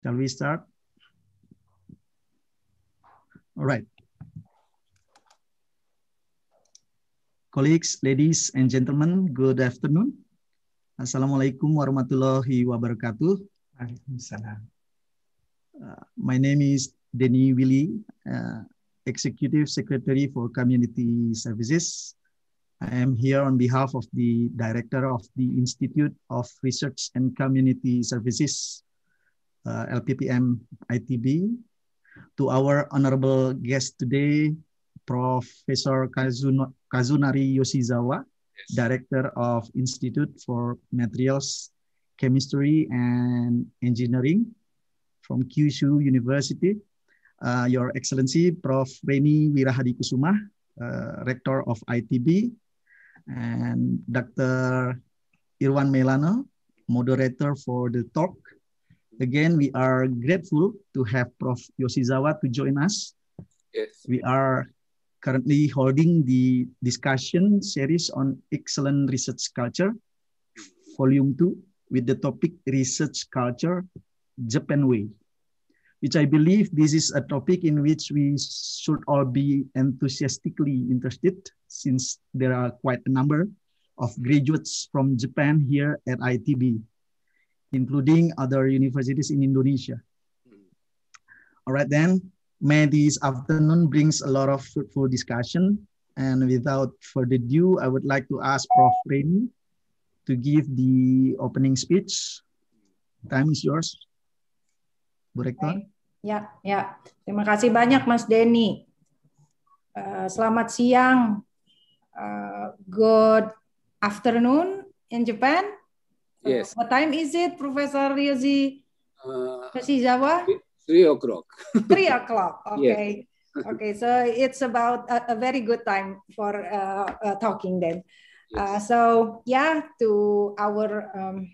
Shall we start? All right. Colleagues, ladies and gentlemen, good afternoon. Assalamualaikum warahmatullahi wabarakatuh. Waalaikumsalam. Uh, my name is Denny Willy, uh, Executive Secretary for Community Services. I am here on behalf of the Director of the Institute of Research and Community Services, uh, LPPM ITB, to our honorable guest today, Professor Kazun Kazunari Yoshizawa, yes. Director of Institute for Materials, Chemistry and Engineering from Kyushu University. Uh, Your Excellency, Prof. Reni Wirahadi Kusuma, uh, Rector of ITB, and Dr. Irwan Melano, moderator for the talk. Again, we are grateful to have Prof. Yoshizawa to join us. Yes. We are currently holding the discussion series on excellent research culture, volume two, with the topic research culture, Japan way, which I believe this is a topic in which we should all be enthusiastically interested since there are quite a number of graduates from Japan here at ITB, including other universities in Indonesia. All right, then, May this afternoon brings a lot of fruitful discussion. And without further ado, I would like to ask Prof. Reni to give the opening speech. Time is yours, Bu Rektor. Ya, ya. Terima kasih banyak Mas Denny. Uh, selamat siang. Uh, good afternoon in Japan. Yes. Uh, what time is it, Professor Ryozi uh, Kashizawa? Three o'clock. Three o'clock. Okay. Yes. okay. So it's about a, a, very good time for uh, uh, talking then. Yes. Uh, so yeah, to our um,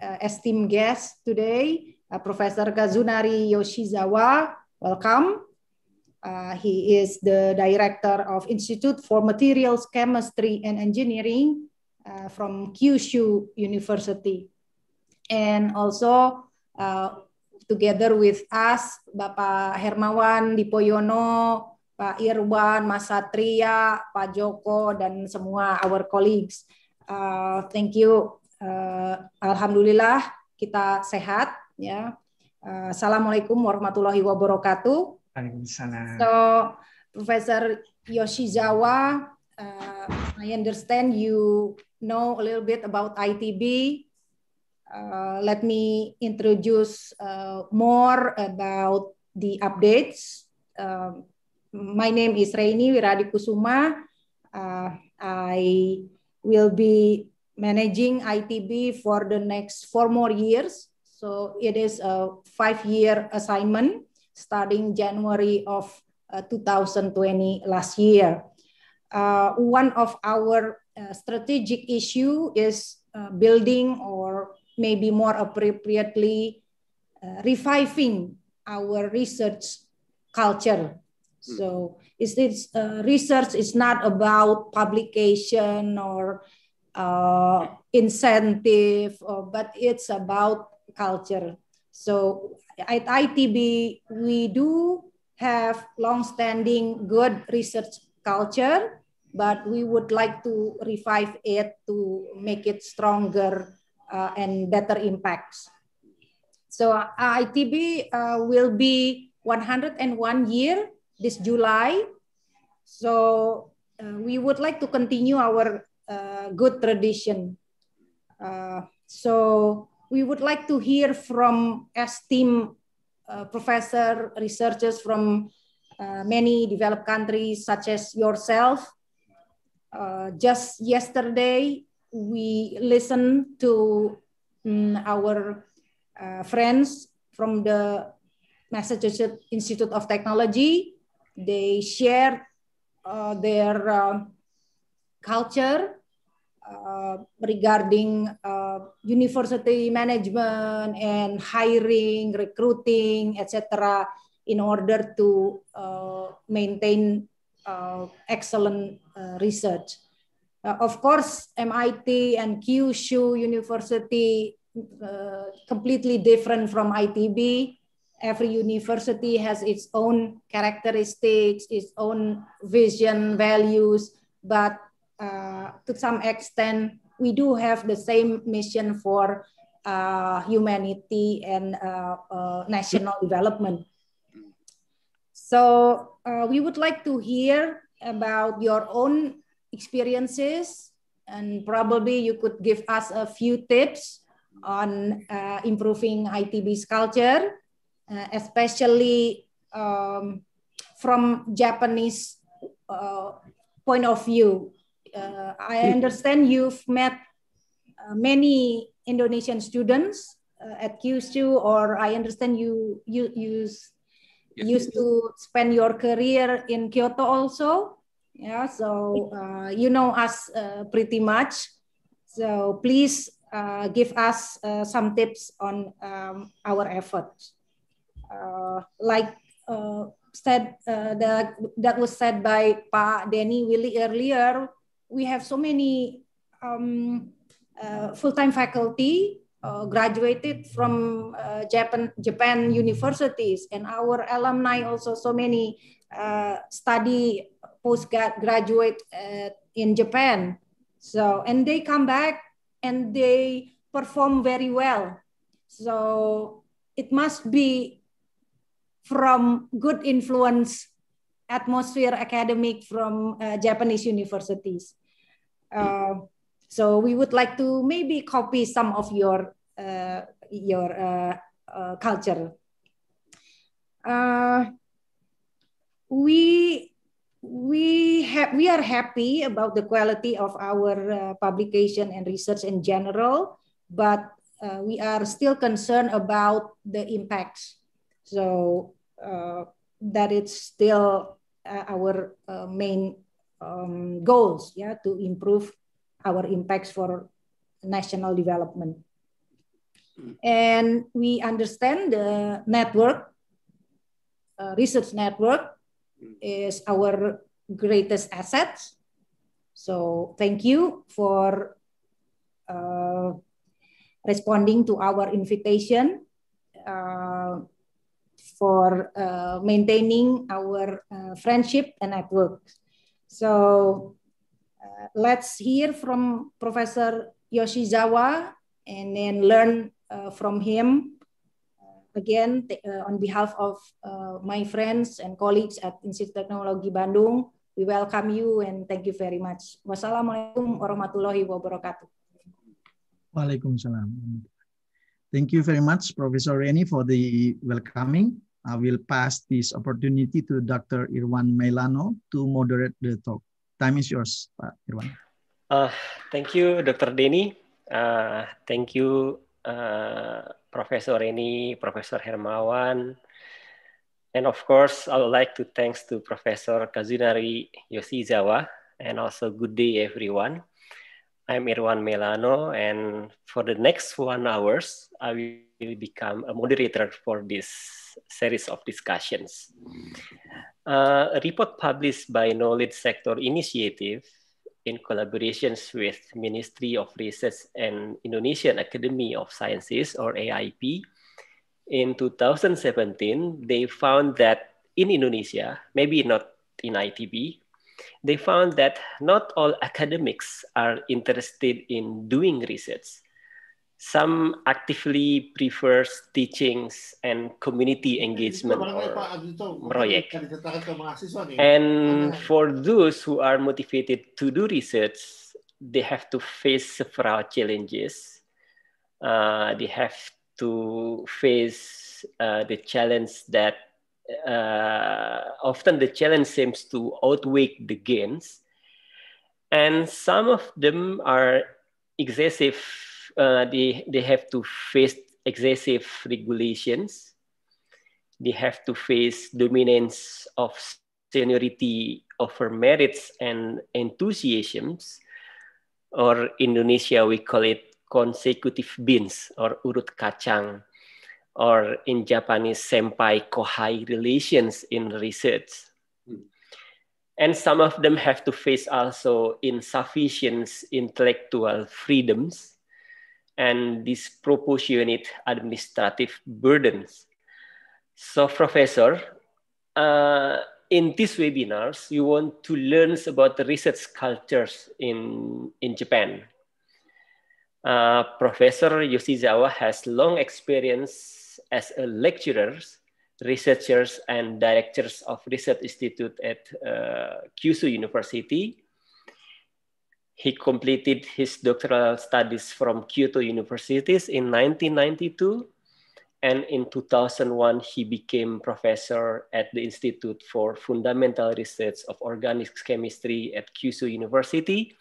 uh, esteemed guest today, uh, Professor Kazunari Yoshizawa. Welcome. Uh, he is the director of Institute for Materials Chemistry and Engineering from Kyushu University, and also together with us, Bapak Hermawan Dipoyono, Pak Irwan, Mas Satria, Pak Joko, dan semua our colleagues. Uh, thank you. Uh, Alhamdulillah kita sehat. Ya. Uh, Assalamualaikum warahmatullahi wabarakatuh. Waalaikumsalam. So, Professor Yoshizawa, uh, I understand you know a little bit about ITB. Uh, let me introduce uh, more about the updates. Uh, my name is Reini Wiradikusuma. Uh, I will be managing ITB for the next four more years. So it is a five-year assignment starting January of uh, 2020 last year. Uh, one of our strategic issue is building or maybe more appropriately uh, reviving our research culture. Hmm. So is this uh, research is not about publication or uh, incentive, or, but it's about culture. So at ITB, we do have long-standing good research culture, but we would like to revive it to make it stronger uh, and better impacts. So uh, ITB uh, will be 101 year this July. So uh, we would like to continue our uh, good tradition. So we would like to hear from esteemed professor researchers from many developed countries such as yourself. Just yesterday, we listened to um, our uh, friends from the Massachusetts Institute of Technology. They shared uh, their uh, culture uh, regarding uh, university management and hiring, recruiting, etc., in order to uh, maintain excellent research. Uh, of course, MIT and Kyushu University uh, completely different from ITB. every university has its own characteristics, its own vision, values, but uh, to some extent, we do have the same mission for uh, humanity and uh, uh national development. So uh, we would like to hear about your own experiences and probably you could give us a few tips on uh, improving ITB's culture, uh, especially um, from Japanese uh, point of view. Uh, I understand you've met uh, many Indonesian students uh, at Kyushu, or I understand you you use used to spend your career in Kyoto also. Yeah, so uh, you know us uh, pretty much. So please uh, give us uh, some tips on um, our efforts. Uh, like uh, said that that was said by Pa Denny Willy earlier, we have so many um, full-time faculty graduated from Japan Japan universities, and our alumni also so many study postgraduate uh, in Japan. So, and they come back and they perform very well. So it must be from good influence atmosphere academic from uh, Japanese universities. Uh, so we would like to maybe copy some of your uh, your uh, uh, culture. Uh, we we have we are happy about the quality of our uh, publication and research in general, but uh, we are still concerned about the impacts. So that it's still our main um, goals, yeah, to improve our impacts for national development. And we understand the network, uh, research network is our greatest asset. So thank you for uh, responding to our invitation uh, for uh, maintaining our uh, friendship and network. So uh, let's hear from Professor Yoshizawa and then learn uh, from him again, uh, on behalf of uh, my friends and colleagues at Institut Teknologi Bandung, we welcome you and thank you very much. Wassalamualaikum warahmatullahi wabarakatuh. Waalaikumsalam. Thank you very much, Professor Reni, for the welcoming. I will pass this opportunity to Dr. Irwan Meilano to moderate the talk. Time is yours, Pak Irwan. Uh, thank you, Dr. Denny. Uh, thank you, uh, Professor Reni, Professor Hermawan, and of course, I would like to thanks to Professor Kazunari Yoshizawa, and also good day everyone. I'm Irwan Meilano, and for the next one hours, I will become a moderator for this series of discussions. Uh, a report published by Knowledge Sector Initiative in collaborations with Ministry of Research and Indonesian Academy of Sciences or AIP. In 2017, they found that in Indonesia, maybe not in ITB, they found that not all academics are interested in doing research some actively prefers teachings and community engagement or project. And for those who are motivated to do research, they have to face several challenges. Uh, they have to face uh, the challenge that uh, often the challenge seems to outweigh the gains. And some of them are excessive uh, they, they have to face excessive regulations. They have to face dominance of seniority over merits and enthusiasms. Or Indonesia, we call it consecutive beans or urut kacang. Or in Japanese, senpai kohai relations in research. And some of them have to face also insufficient intellectual freedoms and disproportionate administrative burdens. So, Professor, uh, in these webinars, you want to learn about the research cultures in, in Japan. Uh, Professor Yoshizawa has long experience as a lecturer, researchers, and directors of research institute at uh, Kyushu University. He completed his doctoral studies from Kyoto Universities in 1992 and in 2001 he became professor at the institute for fundamental research of organic chemistry at kyushu university.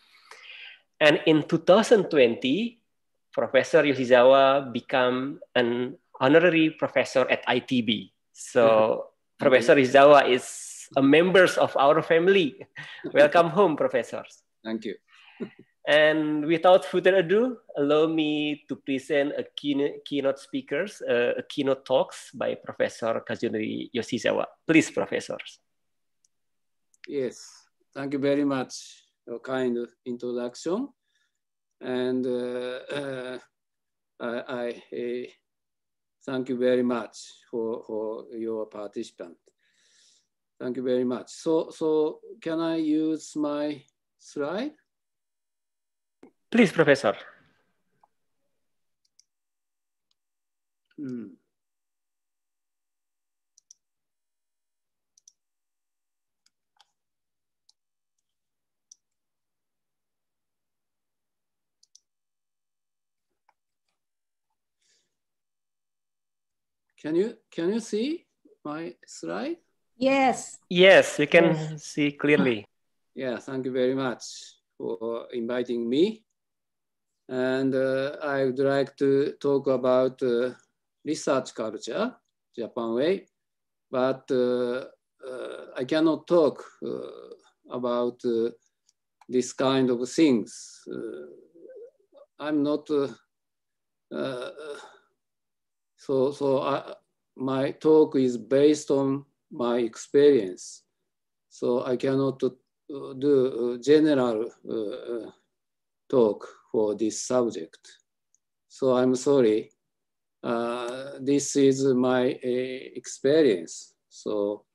And in 2020 professor yoshizawa became an honorary professor at itb so mm-hmm. professor yoshizawa is a member of our family. Welcome home professors. Thank you and without further ado, allow me to present a keynote, keynote speakers, uh, a keynote talks by Professor Kazunari Yoshizawa. Please, professors. Yes, thank you very much. A kind introduction. And uh, uh, I, I thank you very much for, for your participant. Thank you very much. So, so can I use my slide? Please, Professor. Hmm. Can you can you see my slide? Yes. Yes, you can yes. see clearly. Yeah, thank you very much for inviting me. And uh, I would like to talk about uh, research culture, Japan way, but uh, I cannot talk about this kind of things. I'm not, so, so I, my talk is based on my experience. So I cannot do general uh, talk for this subject. So I'm sorry. Uh, this is my uh, experience. So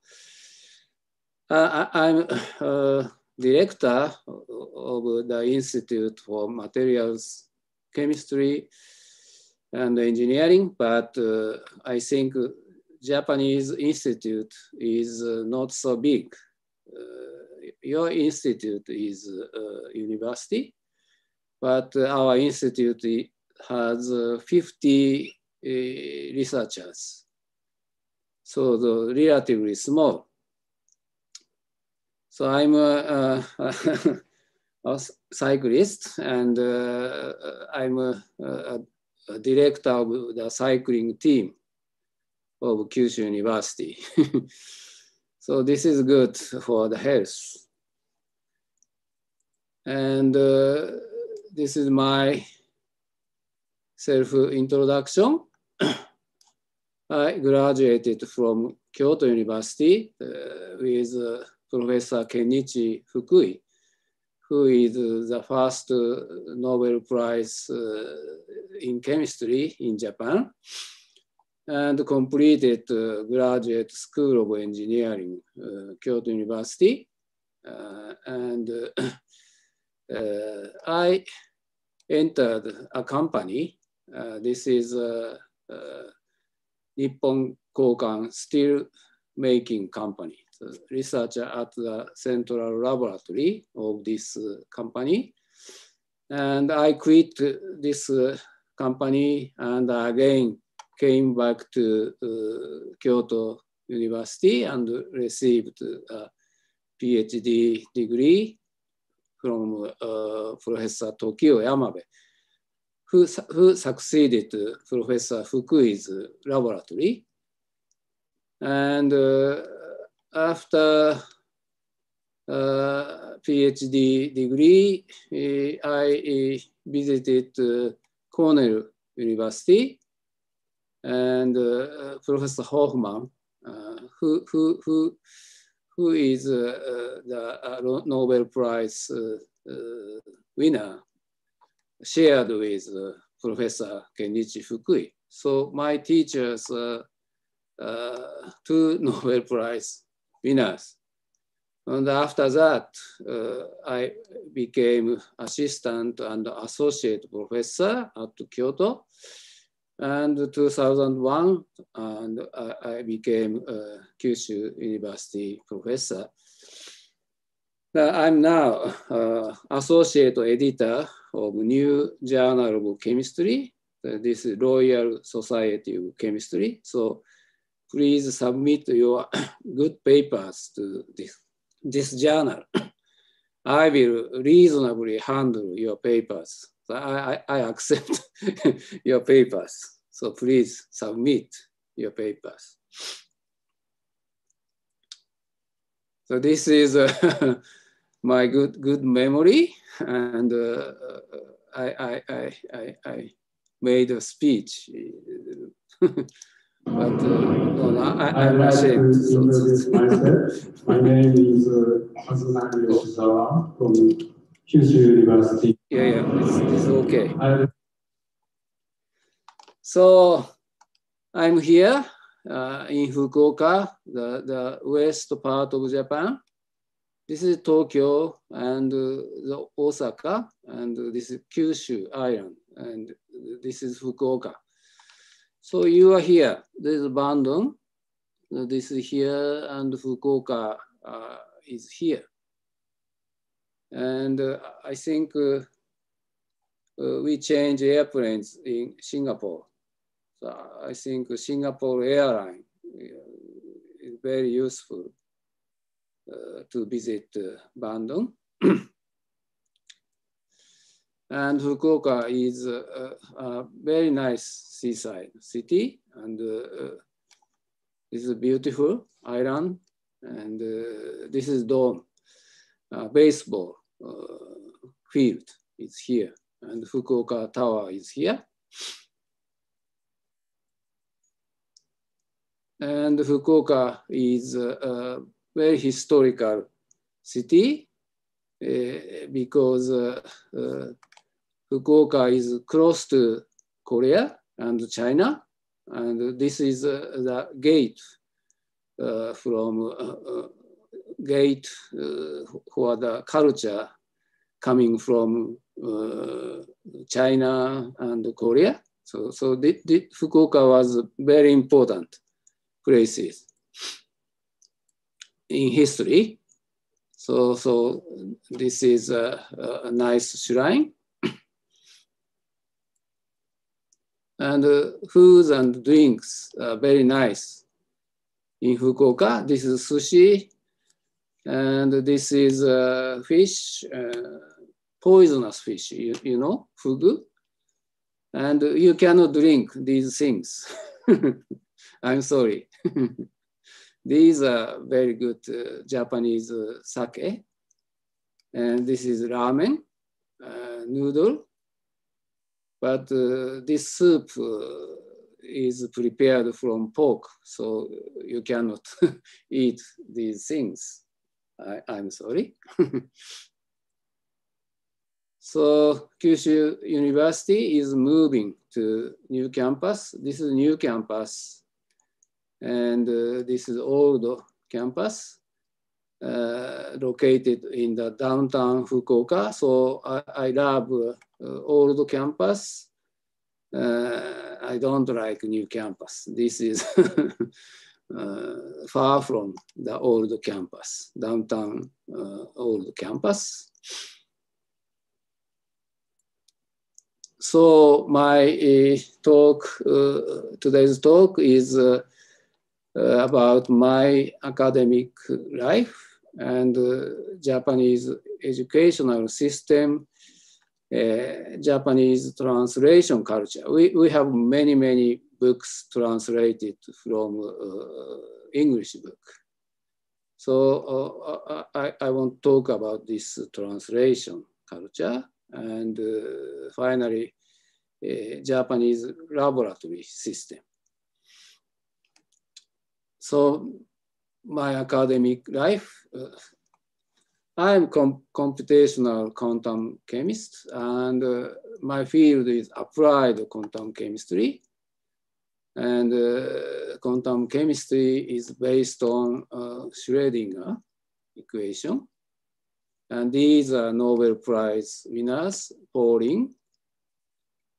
uh, I, am a director of the Institute for Materials Chemistry and Engineering, but uh, I think Japanese institute is uh, not so big. Uh, your institute is university, but our institute has uh, 50 uh, researchers. So the relatively small. So I'm a, a, a cyclist and uh, I'm a, a, director of the cycling team of Kyushu University. so this is good for the health. And uh, this is my self-introduction. I graduated from Kyoto University uh, with uh, Professor Kenichi Fukui, who is the first uh, Nobel Prize uh, in chemistry in Japan, and completed uh, graduate school of engineering, uh, Kyoto University. and uh, I entered a company. Uh, this is a, a Nippon Kokan steel making company. The researcher at the central laboratory of this uh, company. And I quit this uh, company and again came back to uh, Kyoto University and received a PhD degree from uh, Professor Tokio Yamabe, who, who succeeded Professor Fukui's laboratory. And uh, after uh, PhD degree, I visited Cornell University and uh, Professor Hoffman, uh, who, who, who who is uh, uh, the uh, Nobel Prize winner, shared with Professor Kenichi Fukui. So my teachers two Nobel Prize winners. And after that, uh, I became assistant and associate professor at Kyoto. And 2001, and I, I became a Kyushu University professor. I'm now uh, associate editor of New Journal of Chemistry. This is Royal Society of Chemistry. So please submit your good papers to this, this journal. I will reasonably handle your papers. I, I, I accept your papers. So please submit your papers. So this is uh, my good good memory, and uh, I, I, I, I, I made a speech. but uh, no, no, I, I'm ashamed. So, myself. My name is uh, Yoshizawa from Kyushu University. Yeah, yeah, it's, okay. So I'm here uh, in Fukuoka, the, the west part of Japan. This is Tokyo and uh, the Osaka, and this is Kyushu Island, and this is Fukuoka. So you are here. This is Bandung. This is here, and Fukuoka uh, is here. And uh, I think uh, we change airplanes in Singapore. So I think Singapore Airline is very useful uh, to visit uh, Bandung. And Fukuoka is a, a very nice seaside city and uh, is a beautiful island and uh, this is dome, uh, baseball uh, field is here and Fukuoka Tower is here. And Fukuoka is a, very historical city uh, because uh, uh, Fukuoka is close to Korea and China. And this is uh, the gate uh, from uh, gate for the culture coming from China and Korea. So, so the, the Fukuoka was very important places in history. So, so this is a, a nice shrine. and uh, foods and drinks are very nice. In Fukuoka, this is sushi, and this is uh, fish, uh, poisonous fish, you, you know, fugu. And you cannot drink these things. I'm sorry. these are very good uh, Japanese uh, sake. And this is ramen, uh, noodle, but uh, this soup uh, is prepared from pork, so you cannot eat these things. I, I'm sorry. So Kyushu University is moving to new campus. This is new campus, and uh, this is old campus. Uh, located in the downtown Fukuoka. So I, I love uh, old campus. Uh, I don't like new campus. This is far from the old campus, downtown old campus. So my uh, talk, uh, today's talk is uh, about my academic life and Japanese educational system, Japanese translation culture. We, we have many, many books translated from English book. So uh, I, I want talk about this translation culture and uh, finally, uh, Japanese laboratory system. So my academic life, uh, I'm com computational quantum chemist and uh, my field is applied quantum chemistry. And uh, quantum chemistry is based on uh, Schrödinger equation. And these are Nobel Prize winners, Pauling,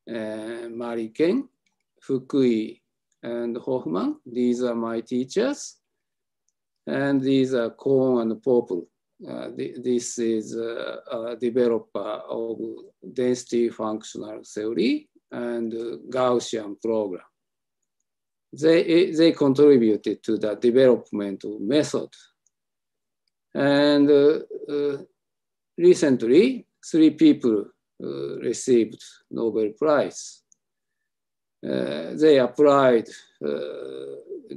uh, Mulliken, Fukui, and Hoffmann. These are my teachers. And these are Kohn and Pople. Uh, th this is uh, a developer of density functional theory and Gaussian program. They, they contributed to the development of method. And uh, uh, recently, three people uh, received Nobel Prize. they applied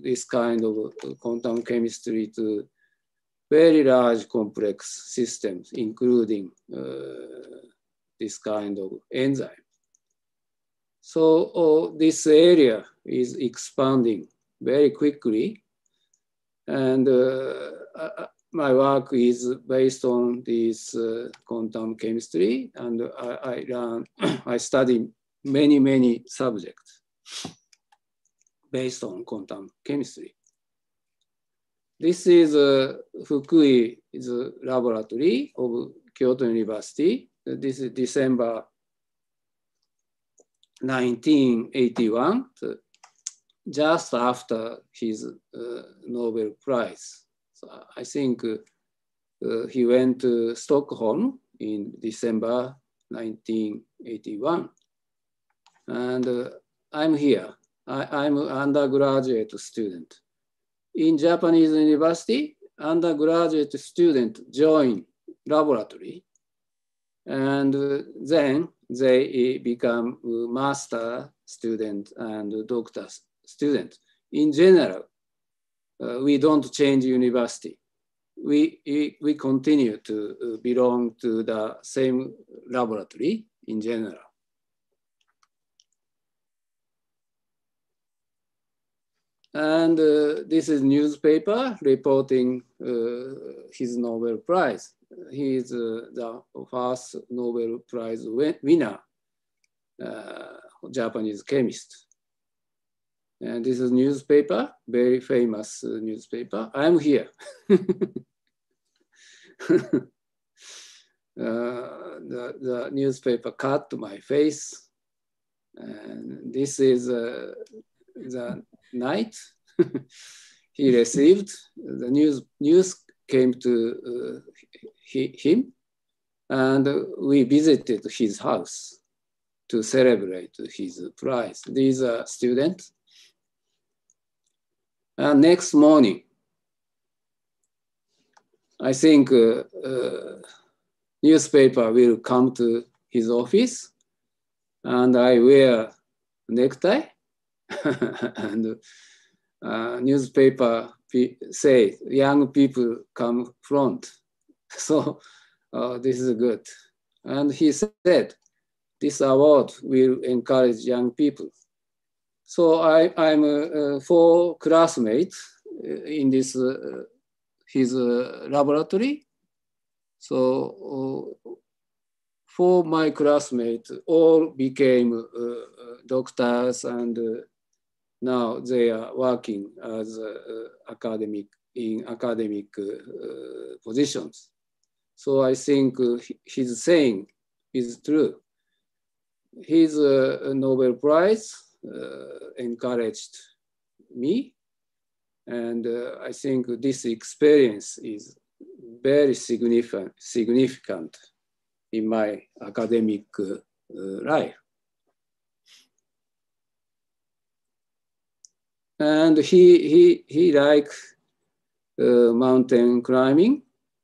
this kind of quantum chemistry to very large complex systems, including uh, this kind of enzyme. So oh, this area is expanding very quickly. And uh, uh my work is based on this uh, quantum chemistry. And I, I, learn, I study many, many subjects based on quantum chemistry. This is uh, Fukui's laboratory of Kyoto University. This is December 1981, just after his uh, Nobel Prize. So I think uh, he went to Stockholm in December 1981. And uh, I'm here. I, am an undergraduate student in Japanese university, undergraduate student join laboratory, and then they become master student and doctor student. In general, uh, we don't change university. We, we, continue to belong to the same laboratory in general. And uh, this is newspaper reporting uh, his Nobel Prize. He is uh, the first Nobel Prize winner, uh, Japanese chemist. And this is newspaper, very famous uh, newspaper. I'm here. Uh, the, the newspaper cut my face. And this is the night he received, the news, news came to uh, he, him, and we visited his house to celebrate his prize. These are students. And next morning, I think uh, uh, newspaper will come to his office and I wear necktie and uh, newspaper say young people come front. So uh, this is good. And he said, this award will encourage young people. So I, I'm uh, four classmates uh, in this uh, his uh, laboratory. So four my classmates all became doctors and now they are working as uh, academic in academic uh, positions. So I think his saying is true. His Nobel Prize encouraged me. And uh, I think this experience is very significant, significant in my academic uh, life. and he he he likes uh, mountain climbing,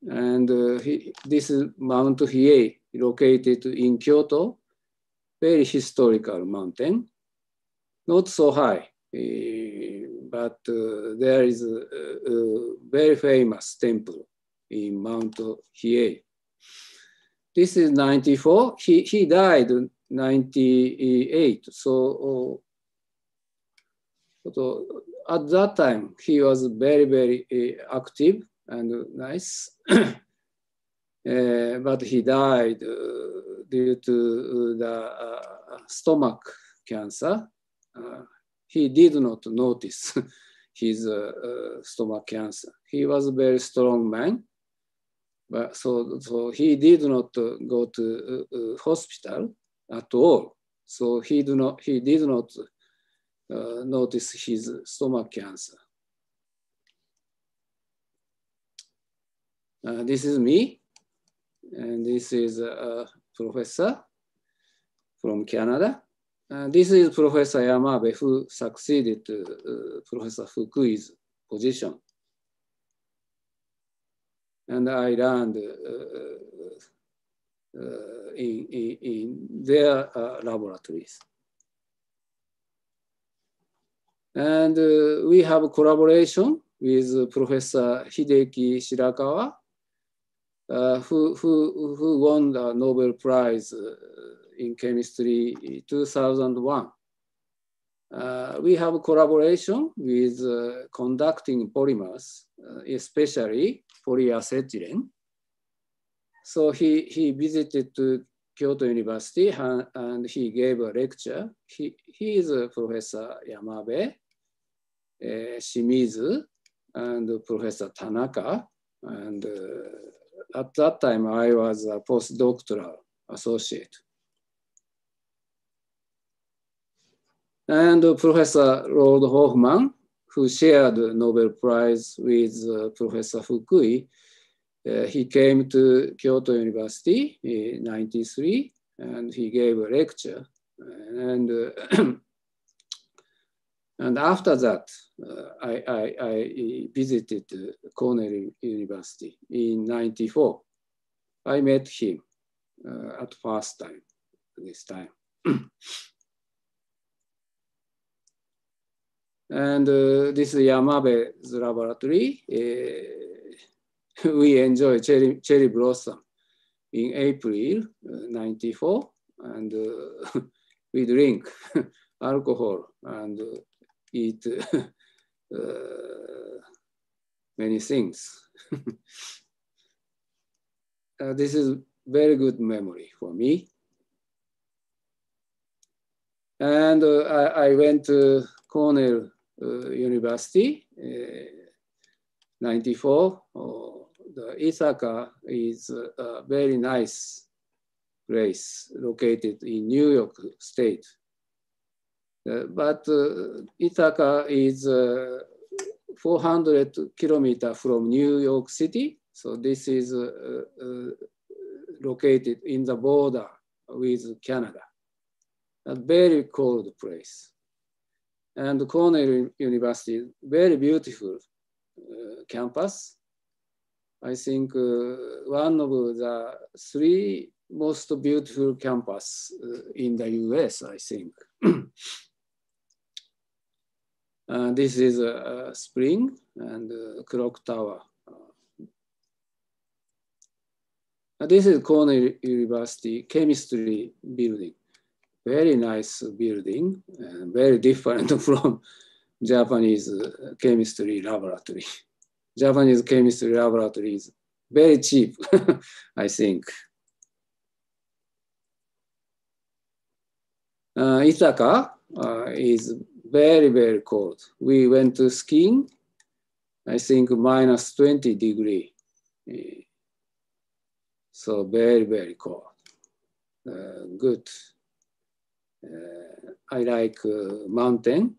and uh, he, this is Mount Hiei, located in Kyoto, very historical mountain, not so high, uh, but there is a, a, very famous temple in Mount Hiei. This is 94. He, he died 98. So so at that time, he was very, very uh, active and nice. uh, but he died uh, due to the uh, stomach cancer. Uh, he did not notice his uh, uh, stomach cancer. He was a very strong man, but so, so he did not uh, go to uh, hospital at all. So he, do not, he did not notice his stomach cancer. this is me, and this is a professor from Canada. Uh, this is Professor Yamabe who succeeded uh, Professor Fukui's position. And I learned uh, uh in, in, in, their uh, laboratories. And uh, we have collaboration with Professor Hideki Shirakawa, who, who, who won the Nobel Prize in chemistry 2001. Uh, we have collaboration with uh, conducting polymers, uh, especially polyacetylene. So he, he visited to Kyoto University and, and he gave a lecture. He, he is Professor Yamabe, uh, Shimizu, and Professor Tanaka. And uh, at that time, I was a postdoctoral associate. And Professor Roald Hoffmann, who shared the Nobel Prize with uh, Professor Fukui. Uh, he came to Kyoto University in 93 and he gave a lecture. And, uh, and after that, uh, I, I, I, visited Cornell University in 94. I met him uh, at first time, this time. And uh, this is Yamabe's laboratory. Uh, we enjoy cherry, cherry blossom in April uh, 94. And uh, we drink alcohol and uh, eat uh, many things. this is very good memory for me. And I, I, went to Cornell uh, university, uh, 94. the Ithaca is a very nice place located in New York State. Uh, but uh, Ithaca is uh, 400 kilometers from New York City. So this is uh, located in the border with Canada. A very cold place and Cornell University, very beautiful uh, campus. I think uh, one of the three most beautiful campus uh, in the US, I think. Uh, this is a, a, spring and clock tower. This is Cornell University chemistry building very nice building, very different from Japanese chemistry laboratory. Japanese chemistry laboratory is very cheap, I think. Uh, Ithaca uh, is very, very cold. We went to skiing, I think minus 20 degree. So very, very cold. Uh, good uh, I like uh, mountain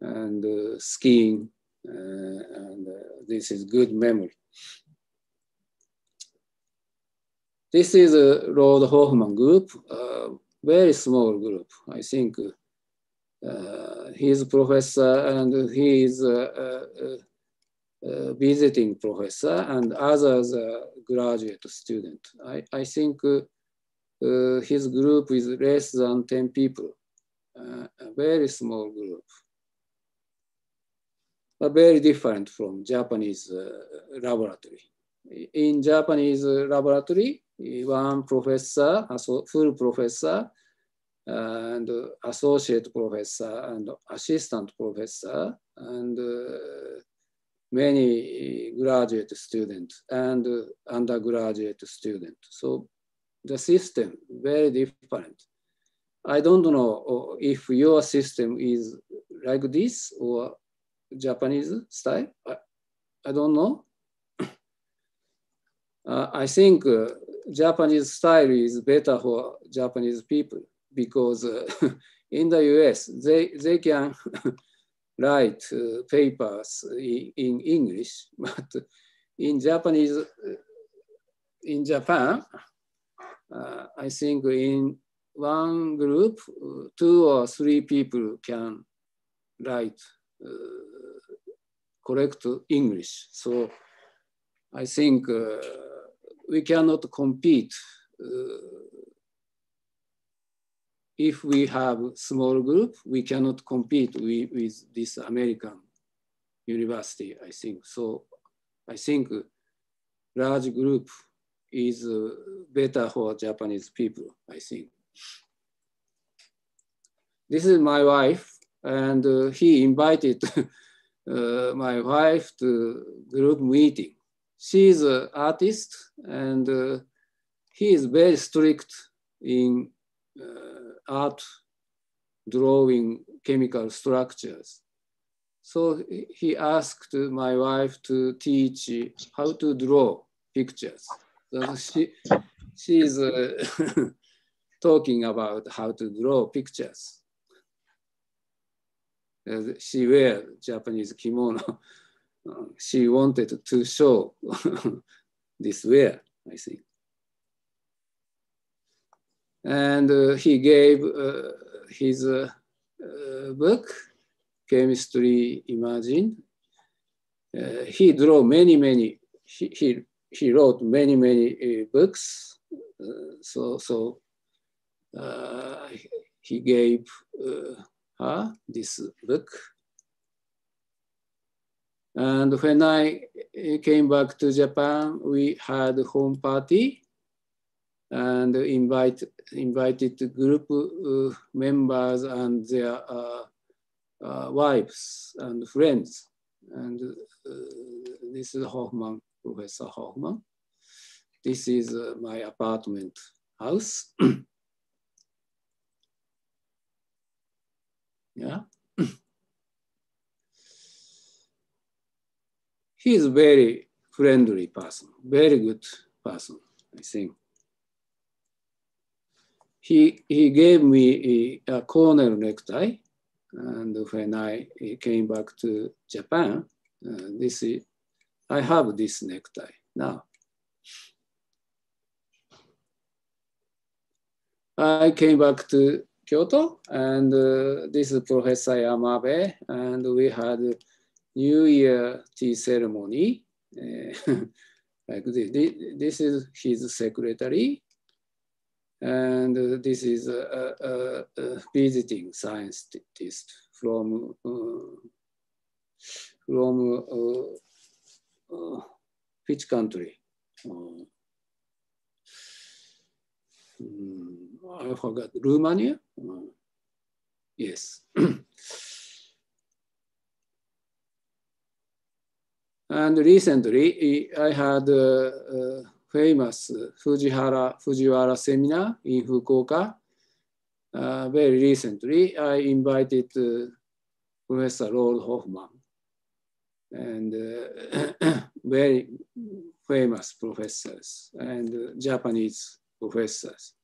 and uh, skiing, and this is good memory. This is a Roald Hoffmann group, very small group. I think uh, he's a professor and he is a, a, a, visiting professor and others graduate student. I, I think uh, uh, his group is less than 10 people, uh, a very small group. But very different from Japanese uh, laboratory. In Japanese laboratory, one professor, full professor, and associate professor and assistant professor and uh, many graduate students and undergraduate students. So the system very different. I don't know if your system is like this or Japanese style? I, I don't know. Uh, I think uh, Japanese style is better for Japanese people because uh, in the US, they, they can write uh, papers in, in, English, but in Japanese, uh, in Japan, uh, I think in one group, two or three people can write correct English. So I think uh, we cannot compete uh, if we have small group, we cannot compete with, with this American university, I think. So I think large group is uh, better for Japanese people, I think. This is my wife, and uh, he invited uh, my wife to group meeting. She's an artist, and uh, he is very strict in uh, art drawing chemical structures. So he asked my wife to teach how to draw pictures. So she, she's uh, talking about how to draw pictures. She wear Japanese kimono. She wanted to show this wear, I think. And uh, he gave uh, his uh, uh, book, Chemistry Imagine. he drew many, many, he, he, he wrote many, many books. so, so he gave her this book. And when I came back to Japan, we had a home party and invite, invited group uh, members and their uh, uh, wives and friends. And uh, this is Hoffmann, Professor Hoffmann. This is uh, my apartment house. yeah. He's a very friendly person, very good person, I think he, he gave me a, a Cornell necktie. And when I came back to Japan, uh, this is, I have this necktie now. I came back to Kyoto, and uh, this is Professor Yamabe, and we had New Year tea ceremony. Uh, like this. this is his secretary, and uh, this is a, a, a, visiting scientist from uh, from uh, uh which country? Um, I forgot. Romania. Uh, yes. and recently, I had famous Fujihara, Fujiwara seminar in Fukuoka. Uh, very recently, I invited uh, Professor Roald Hoffmann and uh, very famous professors and Japanese professors.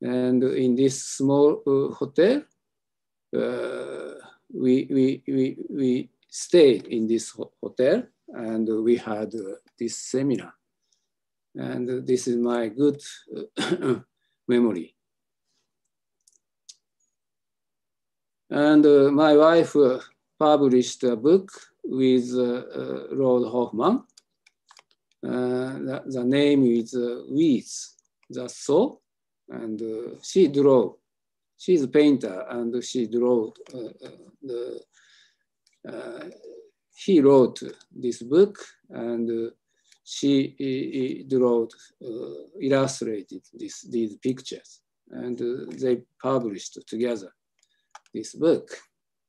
And in this small uh, hotel, uh, we, we, we, we stayed in this hotel and we had this seminar. And this is my good memory. And my wife published a book with uh, uh, Roald Hoffmann. Uh, the, the, name is uh, Weeds, the Soul. And she drew, she's a painter and she drew the, he wrote this book and she drew, uh, illustrated this, these pictures, and uh, they published together this book.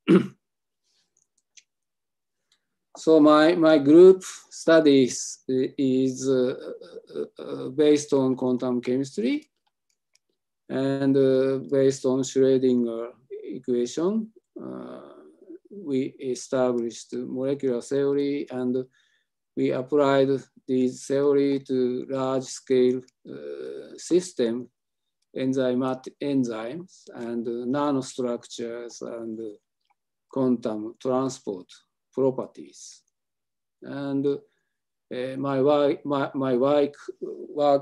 so my, my group studies is uh, uh, uh based on quantum chemistry and uh, based on Schrodinger equation. we established molecular theory and we applied this theory to large scale uh, system enzymatic enzymes and nanostructures and quantum transport properties. And uh, my, work, my, my work,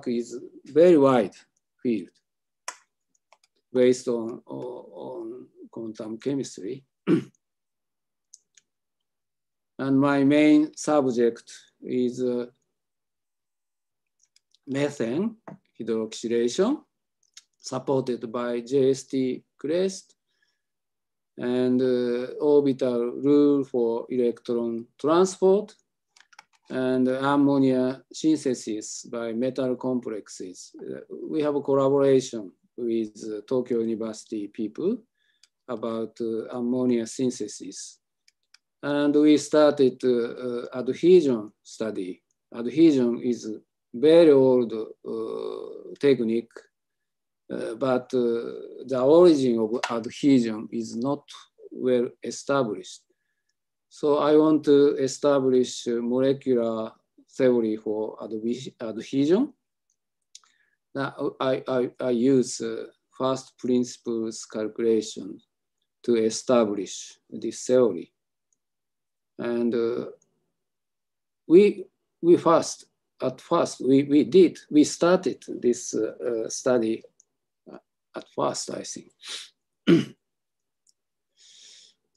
is very wide field based on, on quantum chemistry. and my main subject is uh, methane hydroxylation supported by JST CREST and uh, orbital rule for electron transport and ammonia synthesis by metal complexes. Uh, we have a collaboration with uh, Tokyo University people about uh, ammonia synthesis. And we started uh, adhesion study. Adhesion is very old technique uh, but uh, the origin of adhesion is not well established. So I want to establish molecular theory for adhesion. Now I, I, I use uh, first principles calculation to establish this theory. And uh, we, we first, at first, we, we did, we started this uh, uh, study at first, I think.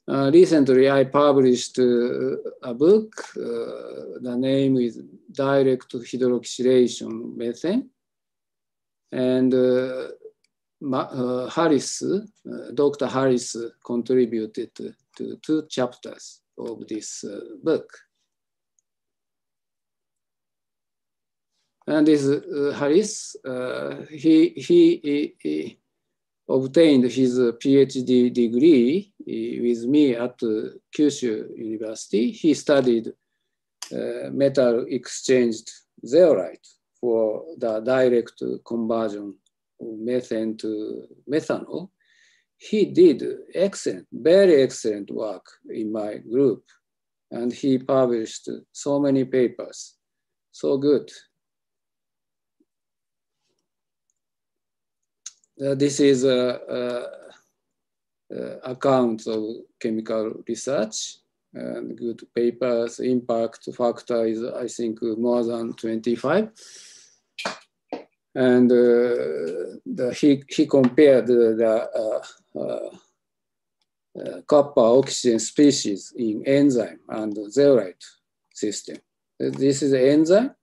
uh, recently, I published uh, a book. Uh, the name is Direct Hydroxylation Methane. And uh, uh, Harris, uh, Dr. Harris contributed to, to two chapters of this book. And this Harris, he, he, he obtained his PhD degree eh, with me at Kyushu University. He studied uh, metal exchanged zeolite for the direct conversion of methane to methanol. He did excellent, very excellent work in my group. And he published so many papers, so good. This is a, account of chemical research and good papers. Impact factor is, I think, more than 25. And uh, the, he, he compared the uh, uh, uh copper oxygen species in enzyme and zeolite system. This is enzyme.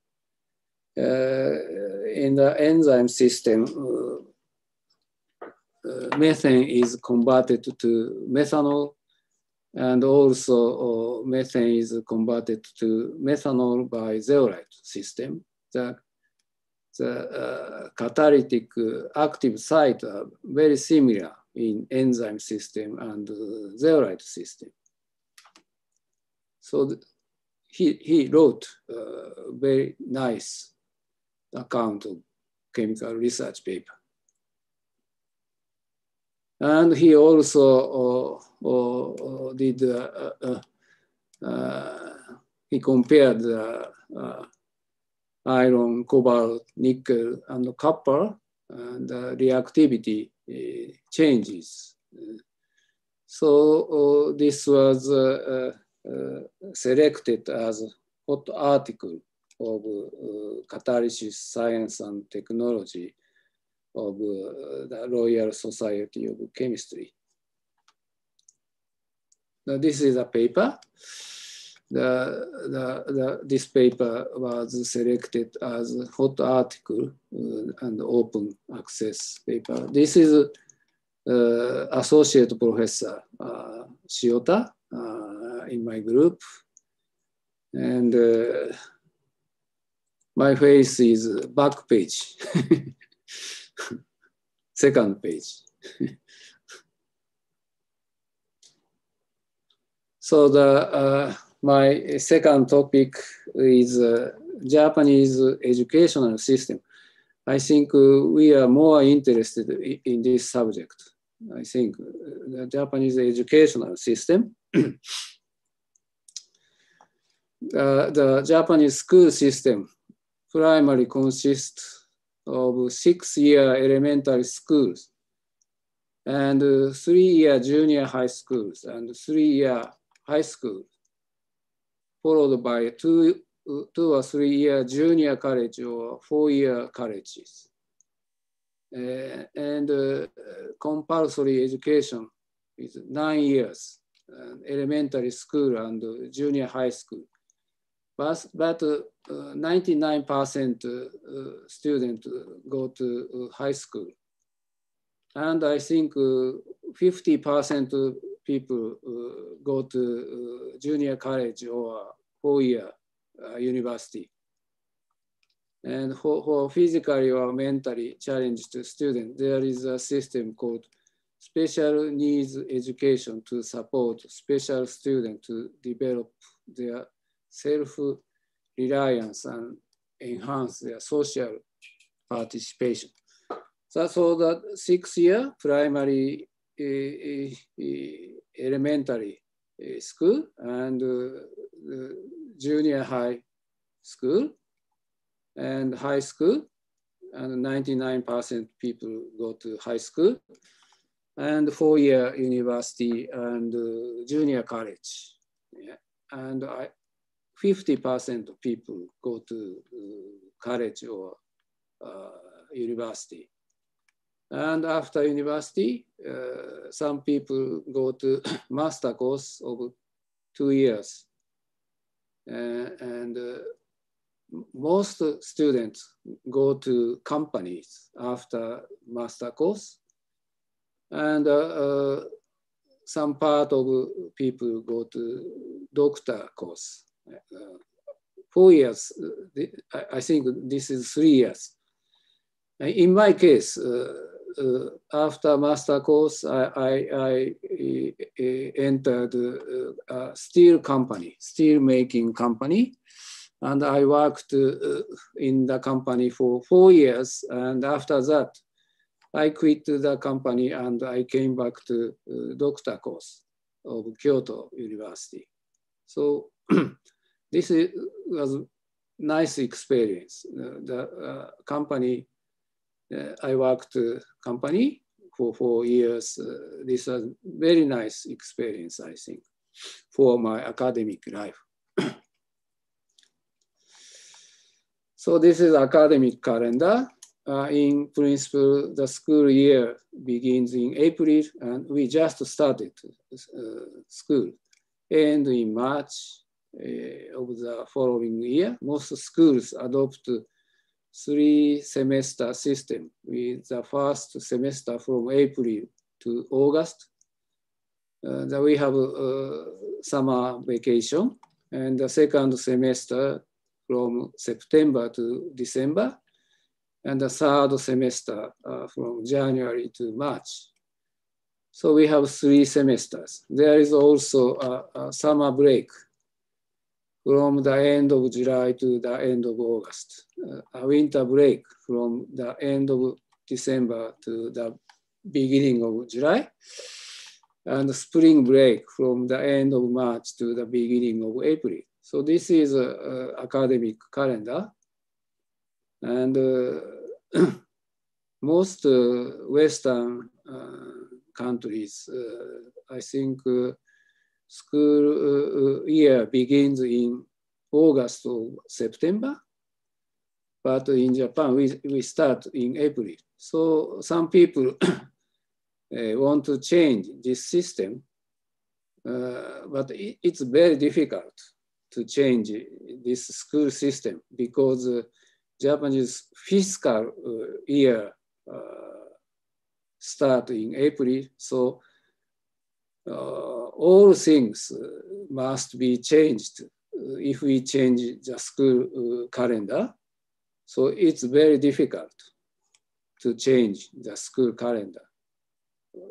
Uh, in the enzyme system, uh, methane is converted to methanol and also uh, methane is converted to methanol by zeolite system. The, the uh, catalytic active site are very similar in enzyme system and uh, zeolite system. So he, he wrote a very nice account of chemical research paper. And he also uh, uh, uh did, uh, uh, uh, he compared iron, cobalt, nickel, and copper, and reactivity changes. So this was selected as hot article of catalysis science and technology of uh, the Royal Society of Chemistry. Now, this is a paper. The, the, the, this paper was selected as hot article uh, and open access paper. This is uh, Associate Professor uh, Shiota uh, in my group. And uh, my face is back page. Second page. so the uh, my second topic is uh, Japanese educational system. I think uh, we are more interested in this subject. I think uh, the Japanese educational system the Japanese school system primarily consists of six-year elementary schools and three-year junior high schools and three-year high school, followed by two, two or three-year junior college or four-year colleges. Uh, and uh, compulsory education is nine years, uh, elementary school and junior high school. But, but uh, uh, 99% uh, students go to high school. And I think 50% people go to junior college or four-year university. And for, for physically or mentally challenged students, there is a system called special needs education to support special students to develop their self-reliance and enhance their social participation. So, so that six-year primary uh, uh, elementary school and junior high school and high school, and 99% people go to high school, and four-year university and uh, junior college. Yeah. And 50% of people go to uh, college or uh, university. And after university, uh, some people go to master course of two years. And most students go to companies after master course and uh, uh, some part of people go to doctor course. Uh, four years, uh, I think this is three years. In my case, uh, uh, after master course, I, I, I entered a steel company, steel making company and I worked uh, in the company for four years. And after that, I quit the company and I came back to uh, doctor course of Kyoto University. So this is, was nice experience. The uh, company, uh, I worked uh, company for four years. this was very nice experience, I think, for my academic life. So this is academic calendar. Uh, in principle, the school year begins in April and we just started uh, school. And in March of the following year, most schools adopt three semester system with the first semester from April to August. Uh, then we have uh, summer vacation and the second semester from September to December, and the third semester uh, from January to March. So we have three semesters. There is also a, a, summer break from the end of July to the end of August, uh, a winter break from the end of December to the beginning of July, and spring break from the end of March to the beginning of April. So this is a, a academic calendar. And uh, most uh, Western uh, countries, uh, I think uh, school uh, year begins in August or September. But in Japan, we, we start in April. So some people want to change this system, but it, it's very difficult to change this school system because uh, Japanese fiscal uh, year uh, start in April. So uh, Uh, all things uh, must be changed uh, if we change the school uh, calendar. So it's very difficult to change the school calendar.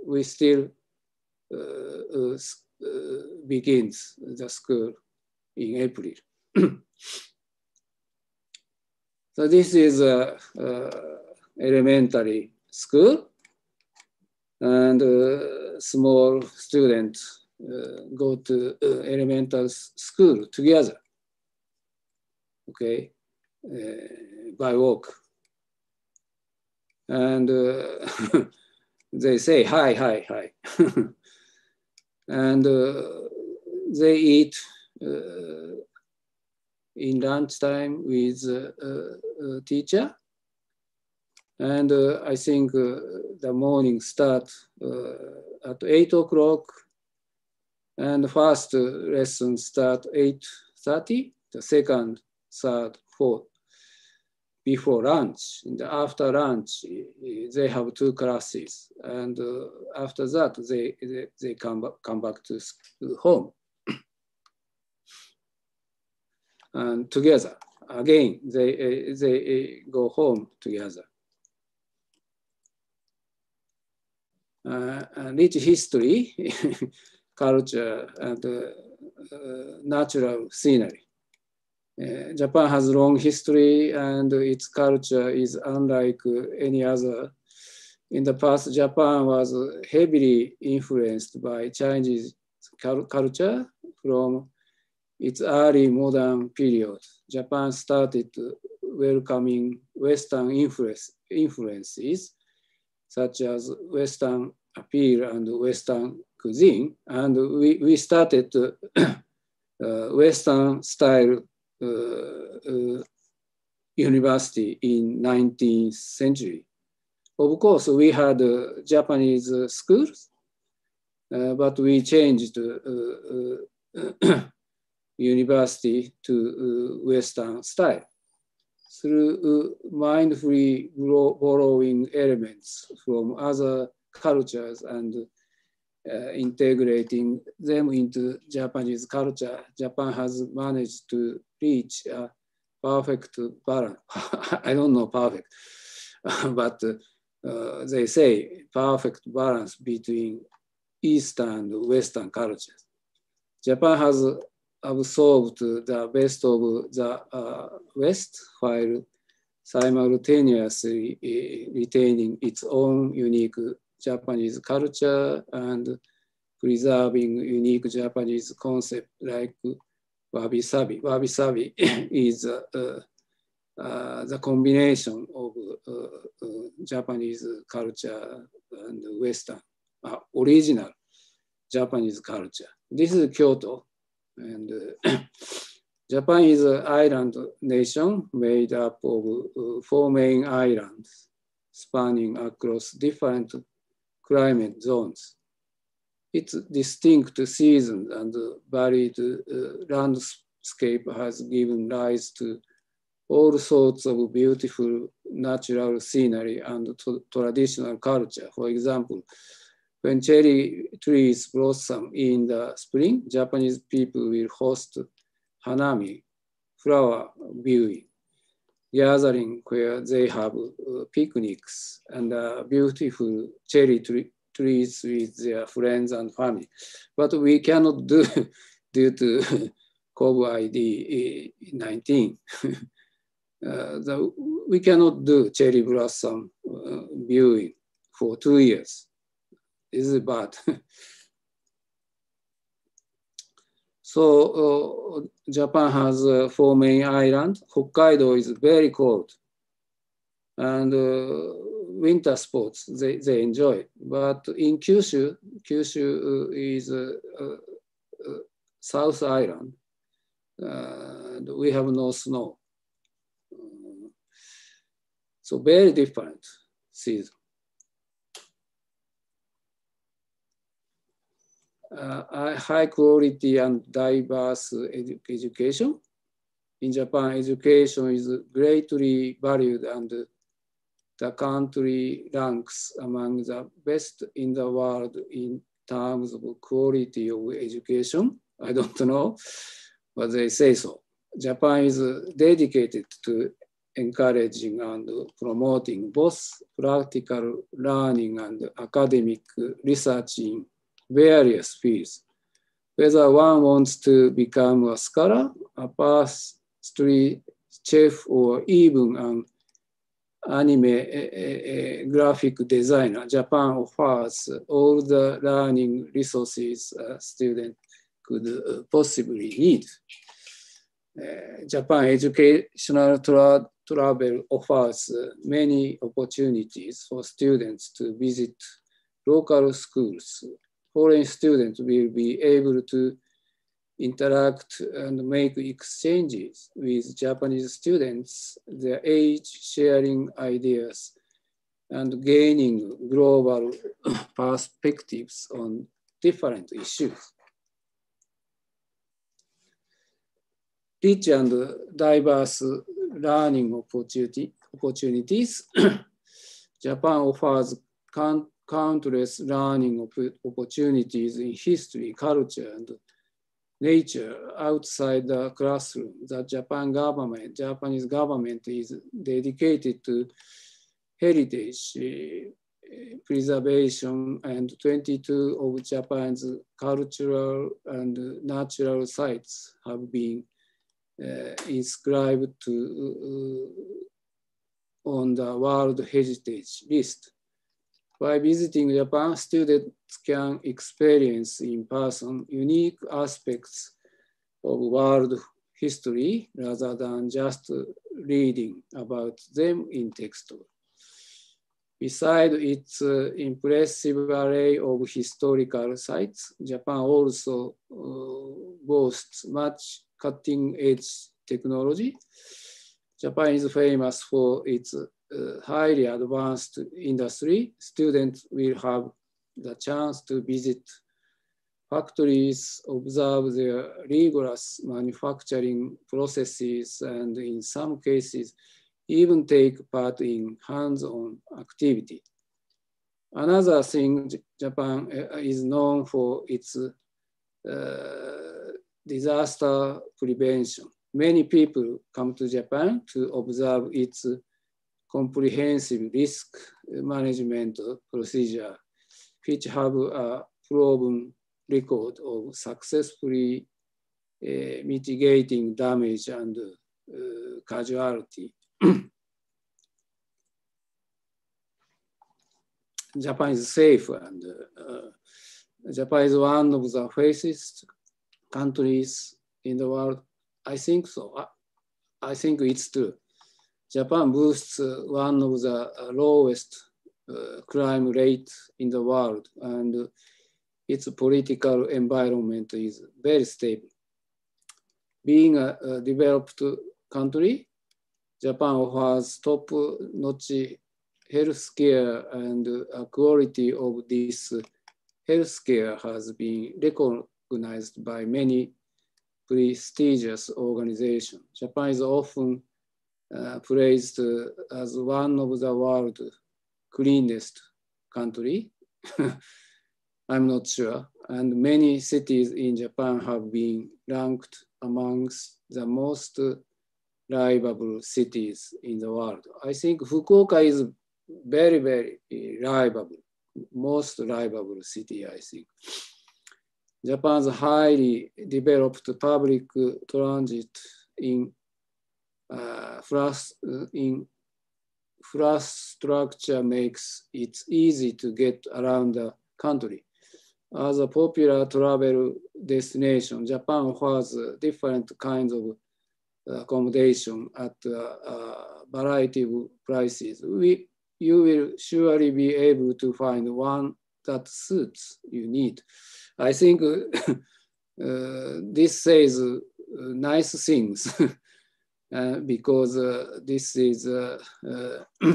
We still uh, begins the school in April. so this is a, a elementary school and uh, small students uh, go to uh, elementary school together, okay, uh, by walk. And uh, they say, hi, hi, hi. and uh, they eat in lunchtime with a teacher. And uh, I think uh, the morning start uh, at eight o'clock and the first lesson start 8.30, the second, third, fourth, before lunch. And after lunch, they have two classes. And uh, after that, they, they, they come, back, come back to home. and together. Again, they, they go home together. Uh, rich history, culture, and uh, uh, natural scenery. Uh, Japan has long history and its culture is unlike any other. In the past, Japan was heavily influenced by Chinese culture from its early modern period, Japan started welcoming Western influence, influences, such as Western appeal and Western cuisine. And we, we started uh, Western style uh, uh, university in 19th century. Of course, we had uh, Japanese uh, schools, uh, but we changed university to Western style through uh, mindfully borrowing elements from other cultures and uh, integrating them into Japanese culture, Japan has managed to reach a perfect balance. I don't know perfect, but uh, they say perfect balance between Eastern and Western cultures. Japan has absorbed the best of the uh, West while simultaneously uh, retaining its own unique Japanese culture and preserving unique Japanese concept like wabi-sabi. Wabi-sabi is uh, uh, the combination of uh, uh, Japanese culture and Western, original Japanese culture. This is Kyoto, and uh, Japan is an island nation made up of uh, four main islands spanning across different climate zones. Its distinct seasons and varied uh, landscape has given rise to all sorts of beautiful natural scenery and traditional culture. For example, when cherry trees blossom in the spring, Japanese people will host hanami, flower viewing, gathering where they have uh, picnics and uh, beautiful cherry trees with their friends and family. But we cannot do due to COVID-19. uh, the, we cannot do cherry blossom uh, viewing for two years is bad. so uh, Japan has uh, four main islands. Hokkaido is very cold. And uh, winter sports, they, they enjoy. But in Kyushu, Kyushu uh, is a, South Island. we have no snow. so very different season. Uh, high quality and diverse edu education. In Japan, education is greatly valued and the country ranks among the best in the world in terms of quality of education. I don't know, but they say so. Japan is dedicated to encouraging and promoting both practical learning and academic research in various fields. Whether one wants to become a scholar, a pastry chef, or even an anime eh, eh, eh, graphic designer. Japan offers all the learning resources a student could possibly need. Japan Educational tra Travel offers many opportunities for students to visit local schools. Foreign students will be able to interact and make exchanges with Japanese students, their age, sharing ideas, and gaining global perspectives on different issues. Rich and diverse learning opportunity, opportunities. Japan offers countless learning opportunities in history, culture, and nature outside the classroom. The Japan government, Japanese government is dedicated to heritage preservation and 22 of Japan's cultural and natural sites have been uh, inscribed to, uh, on the World Heritage List. By visiting Japan, students can experience in person unique aspects of world history rather than just reading about them in text. Besides its uh, impressive array of historical sites, Japan also uh, boasts much cutting edge technology. Japan is famous for its uh, highly advanced industry, students will have the chance to visit factories, observe their rigorous manufacturing processes, and in some cases, even take part in hands-on activity. Another thing, Japan uh, is known for its uh, disaster prevention. Many people come to Japan to observe its comprehensive risk management procedure, which have a proven record of successfully uh, mitigating damage and uh, casualty. Japan is safe and uh, Japan is one of the safest countries in the world. I think so. I, I think it's true. Japan boasts uh, one of the uh, lowest uh, crime rate in the world and its political environment is very stable. Being a, a developed country, Japan offers top-notch healthcare and a quality of this healthcare has been recognized by many prestigious organizations. Japan is often uh, Uh, praised uh, as one of the world's cleanest country. I'm not sure. And many cities in Japan have been ranked amongst the most livable cities in the world. I think Fukuoka is very, very livable, most livable city, I think. Japan's highly developed public transit in uh, in infrastructure makes it easy to get around the country. As a popular travel destination, Japan offers different kinds of accommodation at a variety of prices. We, you will surely be able to find one that suits you need. I think uh, this says uh, nice things Uh, because uh, this is uh,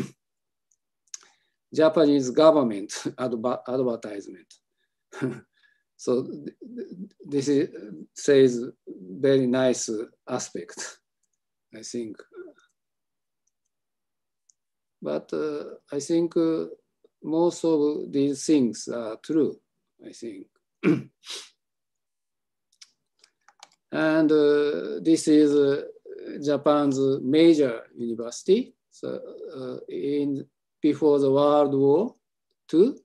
Japanese government adv advertisement. so th this is, says very nice aspect, I think. But uh, I think uh, most of these things are true, I think. and uh, this is Japan's major university. So uh, in before the World War II,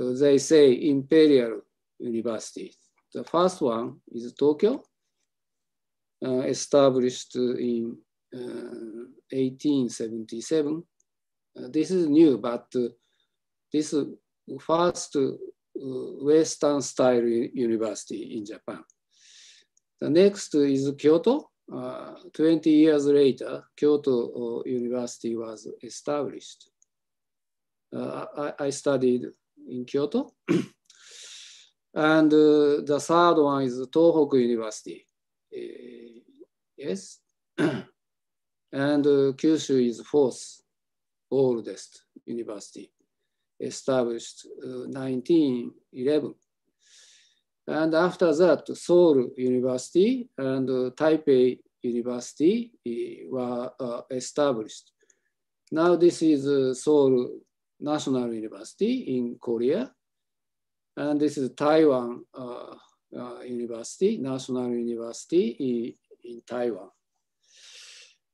uh, they say imperial university. The first one is Tokyo, uh, established in 1877. this is new, but this first Western style university in Japan. The next is Kyoto. Uh, 20 years later, Kyoto University was established. Uh, I, I, studied in Kyoto. and uh, the third one is Tohoku University. Uh, yes. and Kyushu is fourth oldest university, established 1911. And after that, Seoul University and Taipei University were uh, established. Now this is Seoul National University in Korea. And this is Taiwan uh, uh, University, National University in, Taiwan.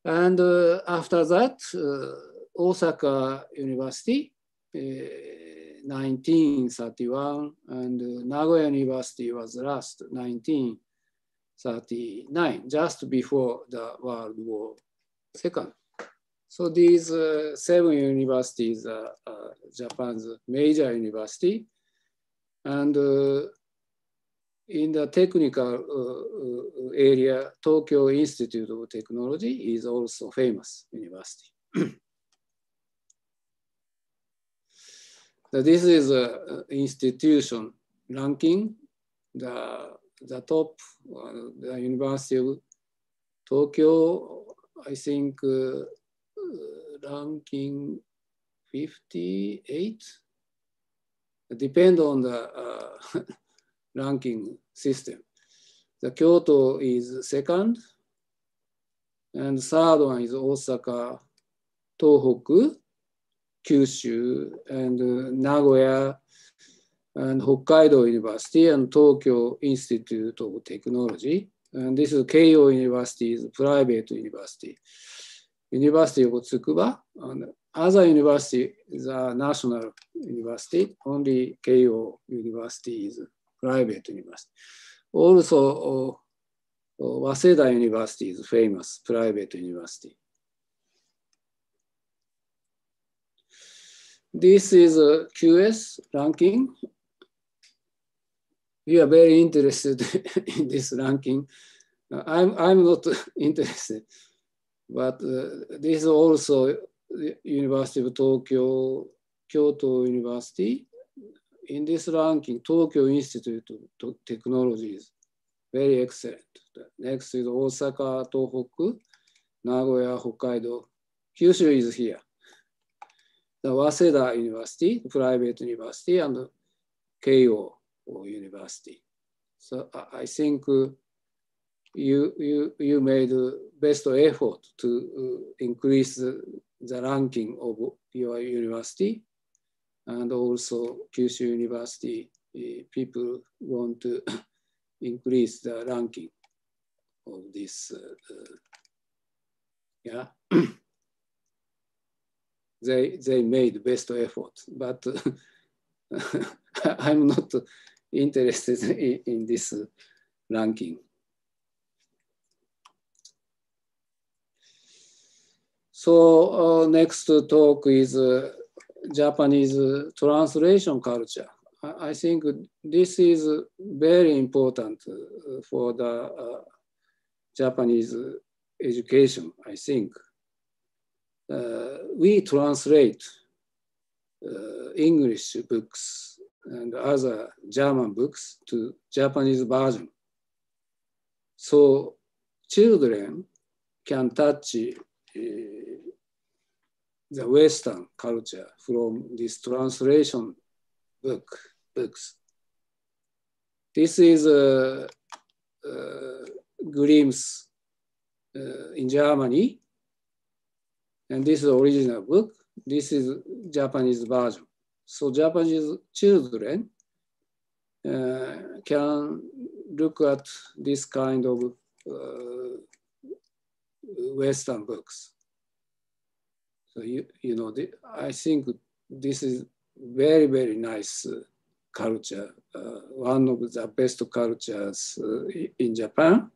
And uh, after that, Osaka University, 1931, uh, and Nagoya University was last 1939, just before the World War Second. So these uh, seven universities are uh, Japan's major university. And uh, in the technical uh, uh, area, Tokyo Institute of Technology is also famous university. this is an institution ranking. The, the top, uh, the University of Tokyo, I think ranking 58 depend on the uh, ranking system. The Kyoto is second, and third one is Osaka, Tohoku, Kyushu, and uh, Nagoya, and Hokkaido University, and Tokyo Institute of Technology. And this is Keio University's private university. University of Tsukuba. And other university is a national university. Only Keio University is private university. Also, uh, Waseda University is famous private university. This is a QS ranking. We are very interested in this ranking. I'm, I'm not interested. But uh, this is also University of Tokyo, Kyoto University. In this ranking, Tokyo Institute of Technology is very excellent. Next is Osaka, Tohoku, Nagoya, Hokkaido. Kyushu is here. The Waseda University, private university, and Keio University. So I think you, you, you made best effort to uh, increase the, the ranking of your university. And also Kyushu University, uh, people want to increase the ranking of this. Uh, uh yeah. they, they made best effort, but I'm not interested in, in this ranking. So uh, next talk is uh, Japanese translation culture. I, think this is very important for the uh, Japanese education, I think. Uh, we translate uh, English books and other German books to Japanese version. So children can touch the Western culture from this translation book books. This is a, a Grimm's uh, in Germany, and this is original book. This is Japanese version. So Japanese children uh, can look at this kind of uh, Western books. So you, you know, the, I think this is very, very nice uh, culture, uh, one of the best cultures uh, in Japan.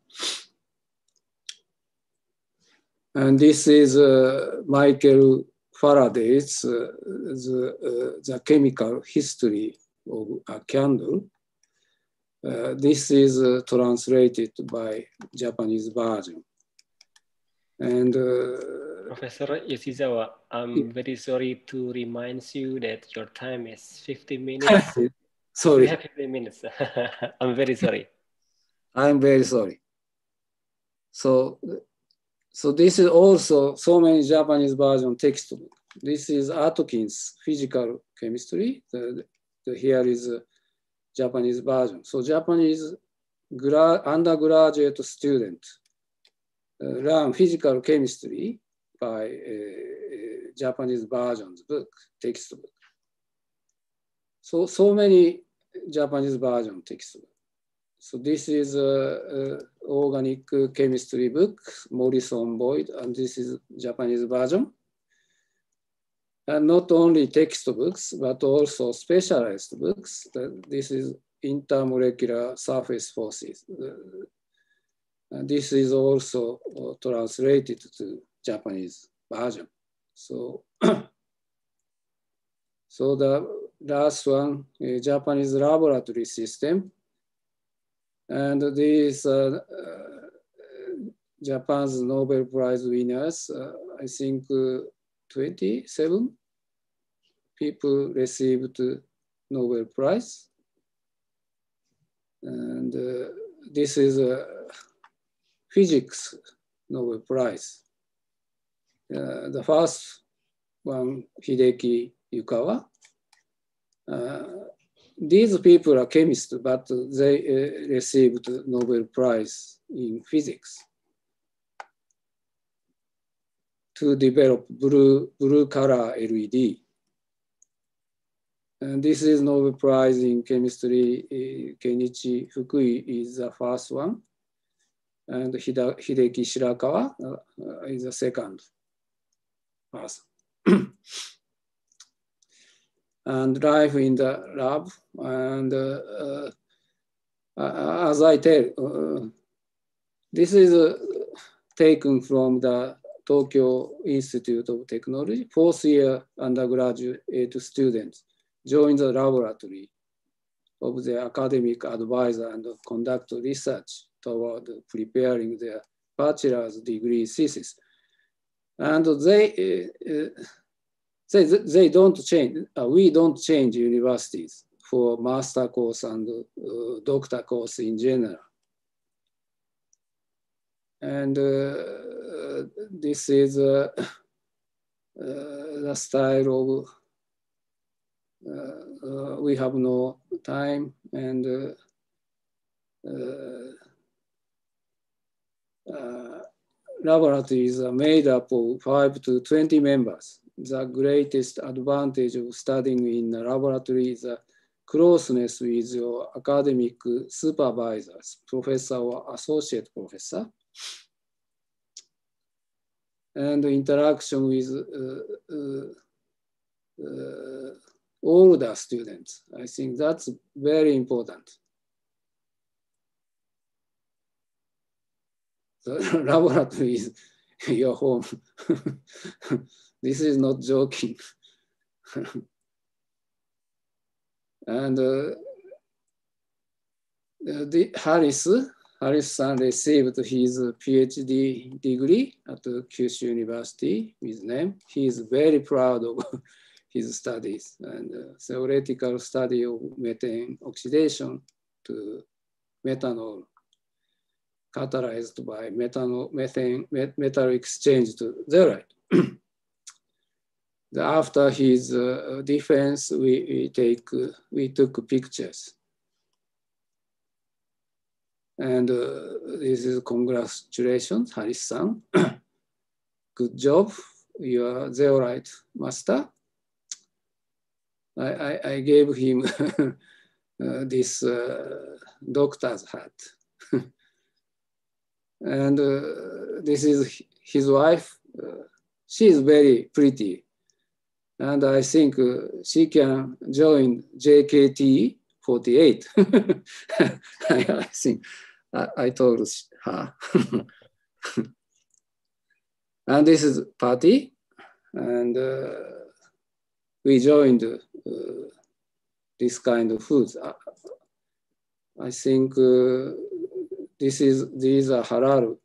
And this is uh, Michael Faraday's uh, the, uh, the chemical history of a candle. Uh, this is uh, translated by Japanese version. And uh, Professor Yoshizawa, I'm very sorry to remind you that your time is 50 minutes. sorry. We have 15 minutes. I'm very sorry. I'm very sorry. So, so this is also so many Japanese version textbook. This is Atkins physical chemistry. The, the, here is a Japanese version. So Japanese undergraduate student uh, learn physical chemistry by uh, Japanese versions book, textbook. So, so many Japanese version textbook. So this is a, a organic chemistry book, Morrison Boyd, and this is Japanese version. And not only textbooks, but also specialized books. This is intermolecular surface forces. And this is also uh, translated to Japanese version. So, so the last one, uh, Japanese laboratory system. And these uh, uh, Japan's Nobel Prize winners, uh, I think 27 people received Nobel Prize. And this is a physics Nobel Prize. Uh, the first one, Hideki Yukawa. Uh, these people are chemists, but they uh, received Nobel Prize in physics to develop blue, blue color LED. And this is Nobel Prize in chemistry. Uh, Kenichi Fukui is the first one. And Hida, Hideki Shirakawa uh, is the second person. and life in the lab. And uh, uh, as I tell, uh, this is taken from the Tokyo Institute of Technology, fourth year undergraduate students join the laboratory of the academic advisor and conduct research toward preparing their bachelor's degree thesis. And they, uh, they, they don't change, uh, we don't change universities for master course and uh, doctor course in general. And uh, this is uh, uh, the style of, we have no time and laboratories are made up of five to 20 members. The greatest advantage of studying in a laboratory is the closeness with your academic supervisors, professor or associate professor and interaction with uh, uh, uh, the students. I think that's very important. The laboratory is your home. this is not joking. and uh, the Harris Harris-san received his PhD degree at Kyushu University with name. He is very proud of his studies and uh, theoretical study of methane oxidation to methanol catalyzed by methanol, methane, metal exchange to zeolite. After his uh, defense, we, we, take, uh, we took pictures and uh, this is congratulations, Harris-san. Good job, you are zeolite master. I, I, I gave him uh, this uh, doctor's hat. and uh, this is his wife. She is very pretty. And I think uh, she can join JKT 48. I, think I, I told her. and this is party. and uh, we joined uh, this kind of foods. I, I think uh, this is these are halal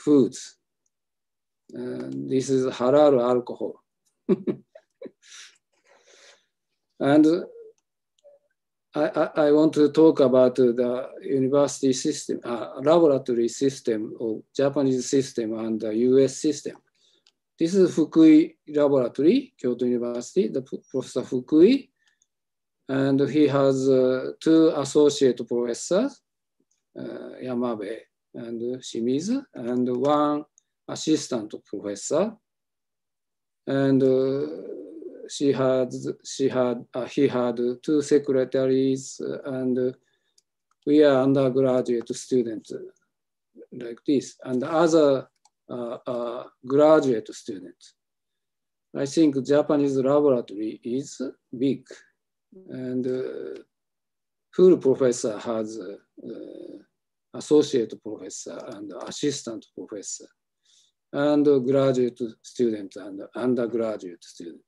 foods. And this is halal alcohol. and I, I, I, want to talk about the university system, uh, laboratory system of Japanese system and the US system. This is Fukui Laboratory, Kyoto University, the Professor Fukui, and he has uh, two associate professors, uh, Yamabe and Shimizu, and one assistant professor. And uh, she had, she had, uh, he had two secretaries, and we are undergraduate students like this, and other uh, uh, graduate students. I think Japanese laboratory is big, and uh, full professor has associate professor and assistant professor, and graduate students and undergraduate students.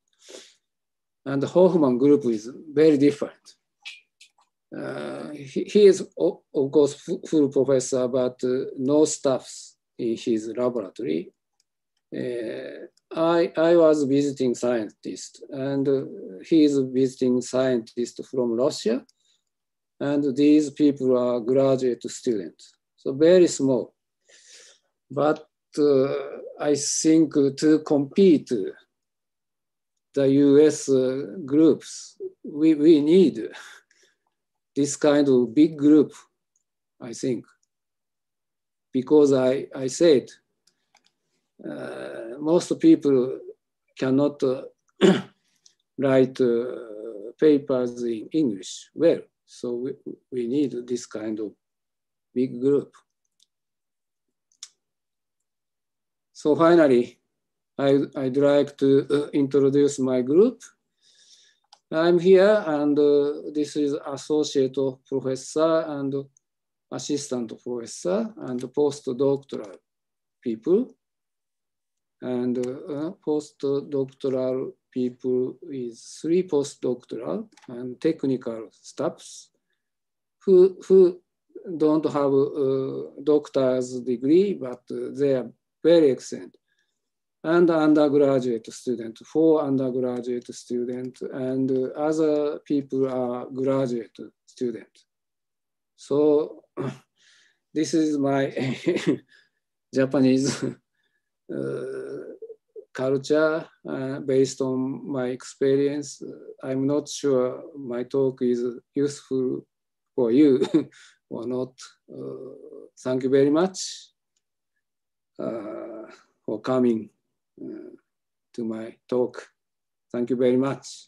And the Hoffmann group is very different. Uh, he, he, is, of course, full professor, but uh, no staffs in his laboratory. Uh, I, I was visiting scientist, and uh, he is visiting scientist from Russia and these people are graduate students. So very small. But I think to compete the US uh, groups, we, we need this kind of big group, I think. Because I, I said, uh, most people cannot uh, write uh, papers in English well. So we, we need this kind of big group. So finally, I, I'd like to uh, introduce my group. I'm here and uh, this is associate professor and assistant professor and postdoctoral people. And uh, postdoctoral people is three postdoctoral and technical staffs who, who don't have a doctor's degree, but they are very excellent. And undergraduate student, four undergraduate student, and other people are graduate student. So this is my Japanese uh, culture uh, based on my experience. I'm not sure my talk is useful for you or not. Uh, thank you very much for coming uh, to my talk. Thank you very much.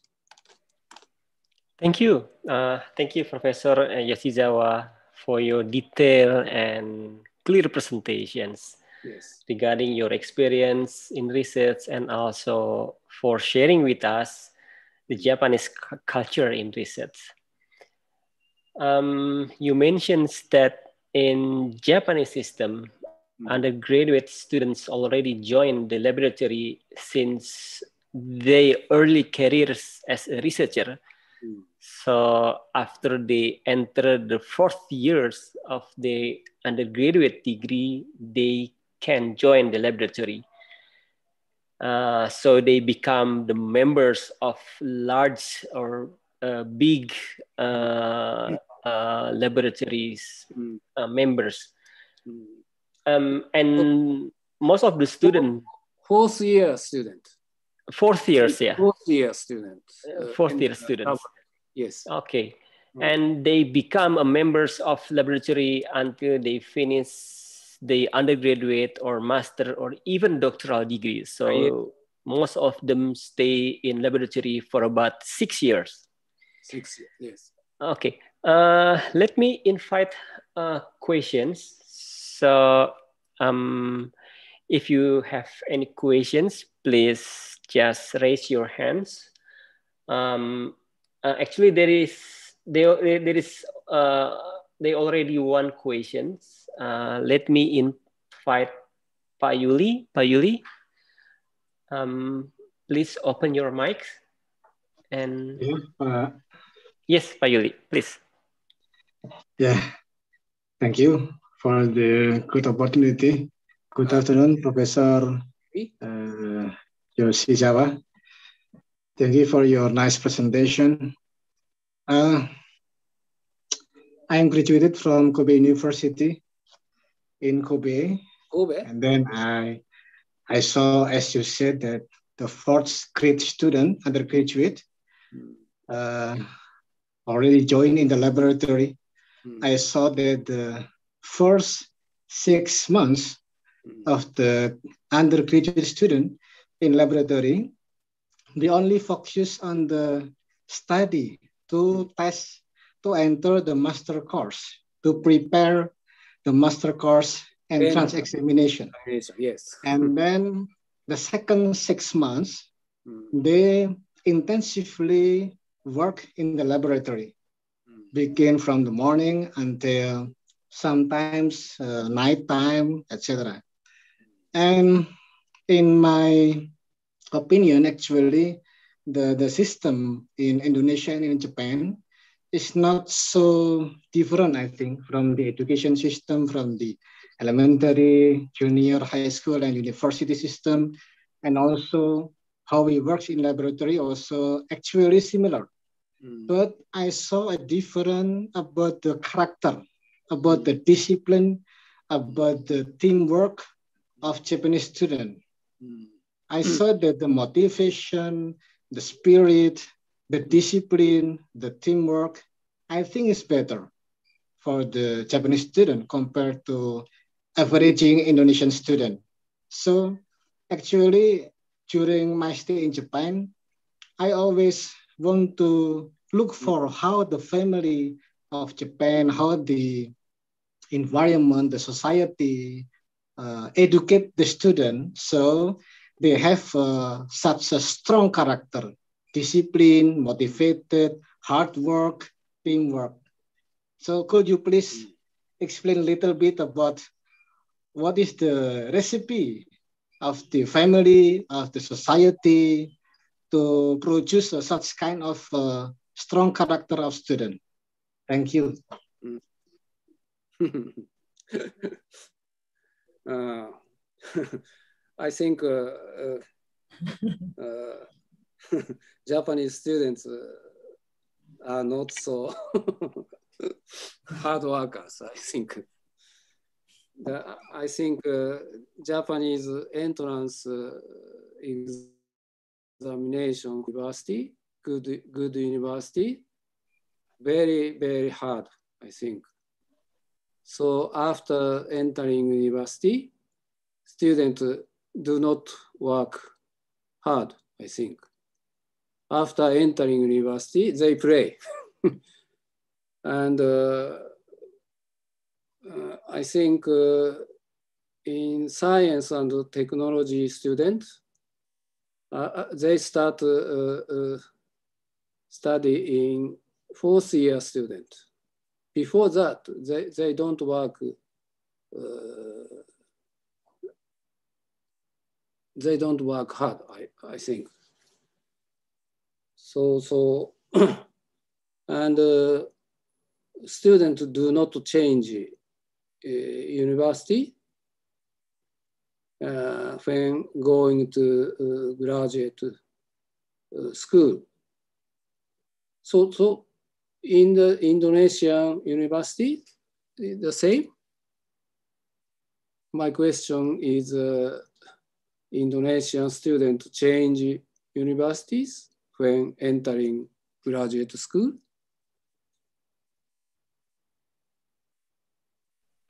Thank you. Uh, thank you, Professor Yoshizawa, for your detailed and clear presentations yes. regarding your experience in research and also for sharing with us the Japanese culture in research. Um, you mentioned that in Japanese system. Undergraduate students already join the laboratory since their early careers as a researcher. Mm. So after they enter the fourth years of the undergraduate degree, they can join the laboratory. Uh, so they become the members of large or uh, big uh, uh laboratories mm. uh, members. Mm. Um, and most of the students. Fourth year student. Fourth years, yeah. Fourth year student. Uh, fourth year students. Yes. Okay. Mm. And they become a members of laboratory until they finish the undergraduate or master or even doctoral degrees. So right. most of them stay in laboratory for about six years. Six years, yes. Okay. Uh, let me invite uh, questions. So um, if you have any questions, please just raise your hands. Um, uh, actually, there is there, there is uh, they already one questions. Uh, let me invite Pak Yuli. Payuli. um, please open your mic. And yeah, uh, yes, Pak Yuli, please. Yeah, thank you for the good opportunity. Good afternoon, Professor uh, Yoshizawa. Thank you for your nice presentation. Uh, I am graduated from Kobe University in Kobe. Kobe? And then I, I saw, as you said, that the fourth grade student, undergraduate, uh, already joined in the laboratory. Mm. I saw that the first six months of the undergraduate student in laboratory, we only focus on the study to test, to enter the master course, to prepare the master course and trans examination. Yes. And then the second six months, mm. they intensively work in the laboratory, mm. begin from the morning until sometimes uh, nighttime, etc. And in my opinion, actually, the, the system in Indonesia and in Japan is not so different, I think, from the education system, from the elementary, junior, high school, and university system, and also how we work in laboratory also actually similar. Mm. But I saw a different about the character, about the discipline, about the teamwork of Japanese student. Mm. I mm. saw that the motivation, the spirit, the discipline, the teamwork, I think is better for the Japanese student compared to averaging Indonesian student. So actually, during my stay in Japan, I always want to look for how the family of Japan, how the environment, the society uh, educate the student so they have uh, such a strong character, discipline, motivated, hard work, teamwork. So could you please explain a little bit about what is the recipe of the family, of the society to produce such kind of uh, strong character of student? Thank you. Uh, I think uh, uh, uh, Japanese students are not so hard workers, I think I think uh, Japanese entrance uh, examination university, good, good university, very, very hard, I think. So after entering university, students do not work hard, I think. After entering university, they play. and uh, uh, I think uh, in science and technology students, uh, they start study in fourth year student. Before that, they, they don't work they don't work hard, I, I think. So, so and uh, students do not change uh, university uh, when going to uh, graduate school. So, so in the Indonesian university, the same. My question is uh, Indonesian student change universities when entering graduate school?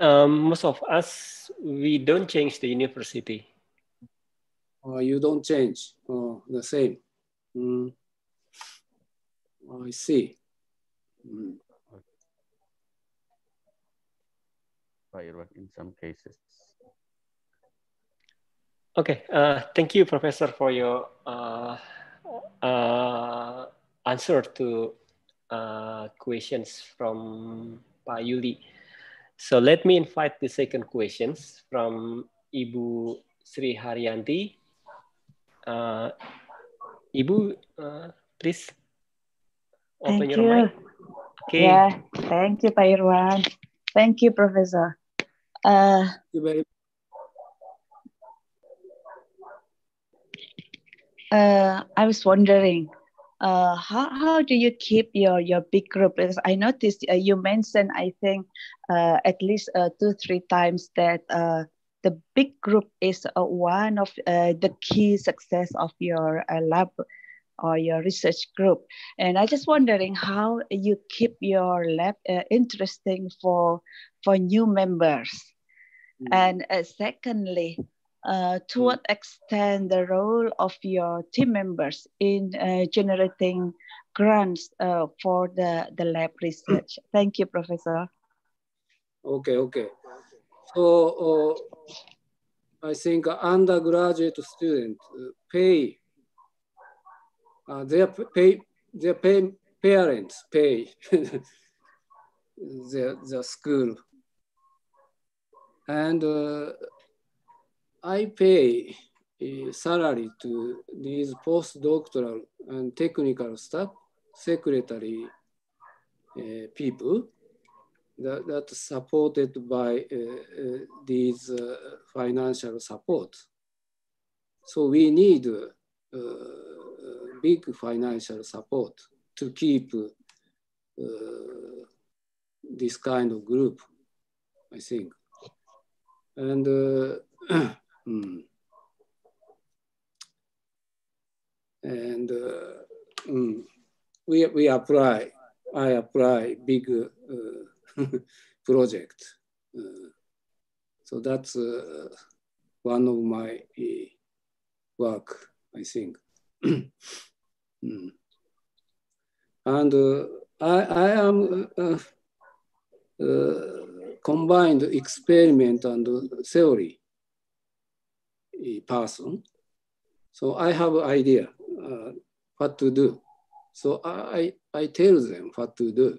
Um, most of us, we don't change the university. Oh, you don't change. Oh, the same. Mm. I see. Mm. in some cases. Okay, uh, thank you, Professor, for your uh, uh, answer to uh, questions from Pa Yuli. So let me invite the second questions from Ibu Sri Haryanti. Uh, Ibu, uh, please open thank your you. mic. Okay. Yeah, thank you, Pak Irwan. Thank you, Professor. Uh, you very uh, I was wondering, uh, how, how do you keep your, your big group? Because I noticed uh, you mentioned, I think, uh, at least uh, two, three times that uh, the big group is uh, one of uh, the key success of your uh, lab or your research group. And I just wondering how you keep your lab uh, interesting for, for new members. Mm. And uh, secondly, uh, to mm. what extent the role of your team members in uh, generating grants uh, for the, the lab research? Thank you, Professor. Okay, okay. So uh, I think undergraduate students pay uh, their pay their pay parents pay the the school and uh, I pay salary to these postdoctoral and technical staff, secretary uh, people that, that supported by uh, uh, these uh, financial support. So we need uh, big financial support to keep uh, this kind of group, I think. And uh, hmm. and uh, mm, we, we apply, I apply big uh, project. Uh, so that's uh, one of my work, I think. Mm. And uh, I, I am uh, uh, combined experiment and theory person. So I have idea uh, what to do. So I, I tell them what to do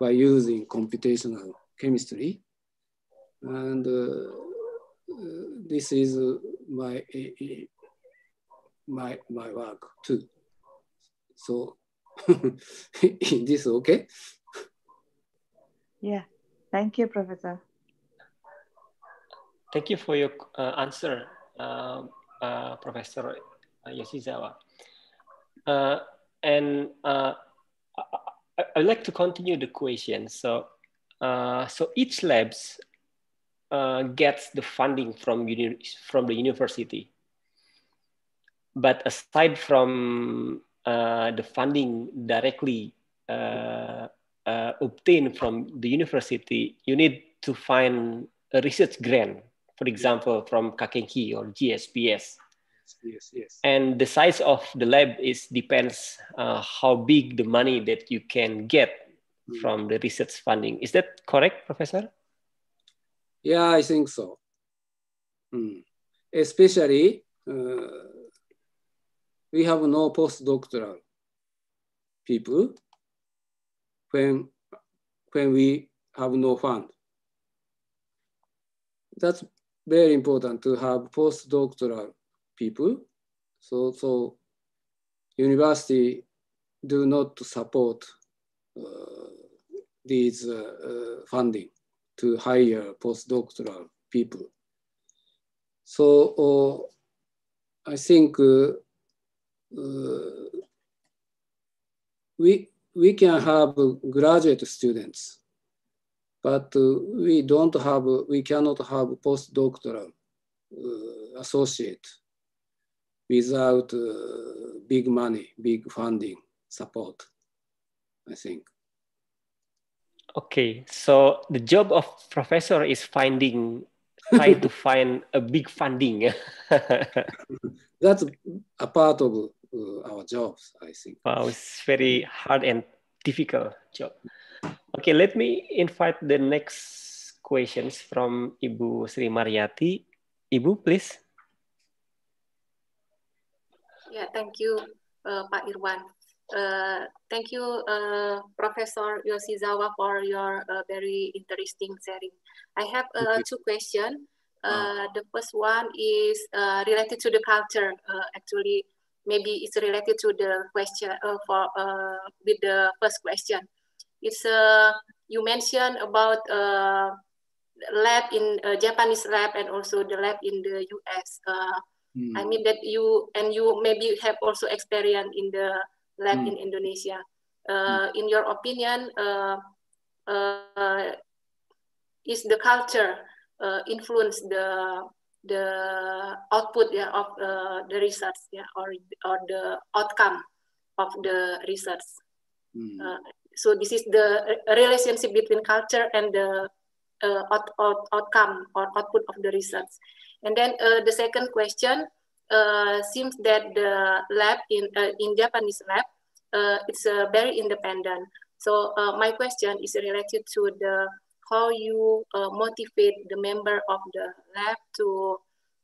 by using computational chemistry. And uh, this is my, my, my work too. So is this okay? Yeah, thank you, Professor. Thank you for your uh, answer, uh, uh, Professor Yoshizawa. Uh, and uh, I, would like to continue the question. So, uh, so each labs gets the funding from, from the university. But aside from the funding directly uh, uh, obtained from the university, you need to find a research grant, for example, from Kakenhi or JSPS. Yes, yes. And the size of the lab is depends uh, how big the money that you can get mm. from the research funding. Is that correct, Professor? Yeah, I think so. Mm. Especially uh, we have no postdoctoral people when, when we have no fund. That's very important to have postdoctoral people. So, so university do not support uh, these uh, uh, funding to hire postdoctoral people. So uh, I think uh, we, we can have graduate students, but uh, we don't have, we cannot have postdoctoral uh, associate without big money, big funding support, I think. Okay, so the job of professor is finding, trying to find a big funding. That's a part of uh, our jobs, I think. Wow, it's very hard and difficult job. Okay, let me invite the next questions from Ibu Sri Mariati. Ibu, please. Yeah, thank you, uh, Pak Irwan. Uh, thank you, uh, Professor Yoshizawa, for your uh, very interesting sharing. I have uh, two questions. Uh, the first one is uh, related to the culture. Uh, actually, maybe it's related to the question uh, for uh, with the first question. It's uh, you mentioned about lab in Japanese lab and also the lab in the US. Hmm. I mean that you and you maybe have also experience in the lab hmm. in Indonesia. Hmm. In your opinion, is the culture uh, influence the the output yeah, of uh, the research yeah, or, or the outcome of the research. Mm. Uh, so this is the relationship between culture and the uh, out, out, outcome or output of the research. And then uh, the second question uh, seems that the lab in uh, in Japanese lab it's very independent. So my question is related to the how you uh, motivate the member of the lab to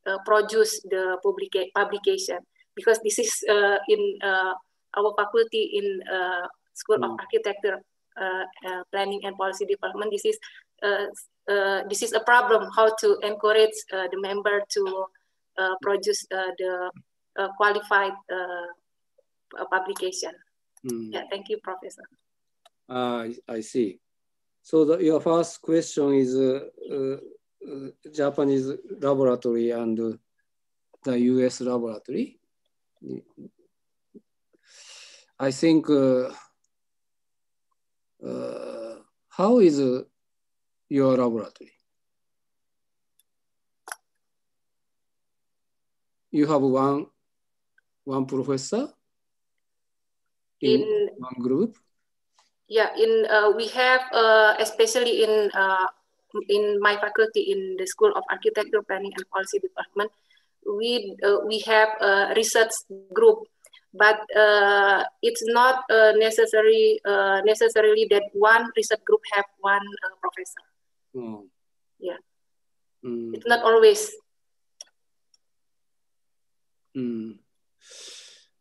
uh, produce the publica publication because this is uh, in uh, our faculty in uh, School mm. of Architecture, uh, Planning and Policy Department. This is this is a problem how to encourage the member to produce the qualified publication. Mm. Yeah, thank you, Professor. I see. So the, your first question is uh, uh, uh Japanese laboratory and the US laboratory. I think uh, uh, how is your laboratory? You have one one professor in, in one group yeah in uh, we have uh, especially in uh, in my faculty in the school of architecture planning and policy department we uh, we have a research group but uh, it's not uh, necessary necessarily that one research group have one professor mm. yeah mm. it's not always mm.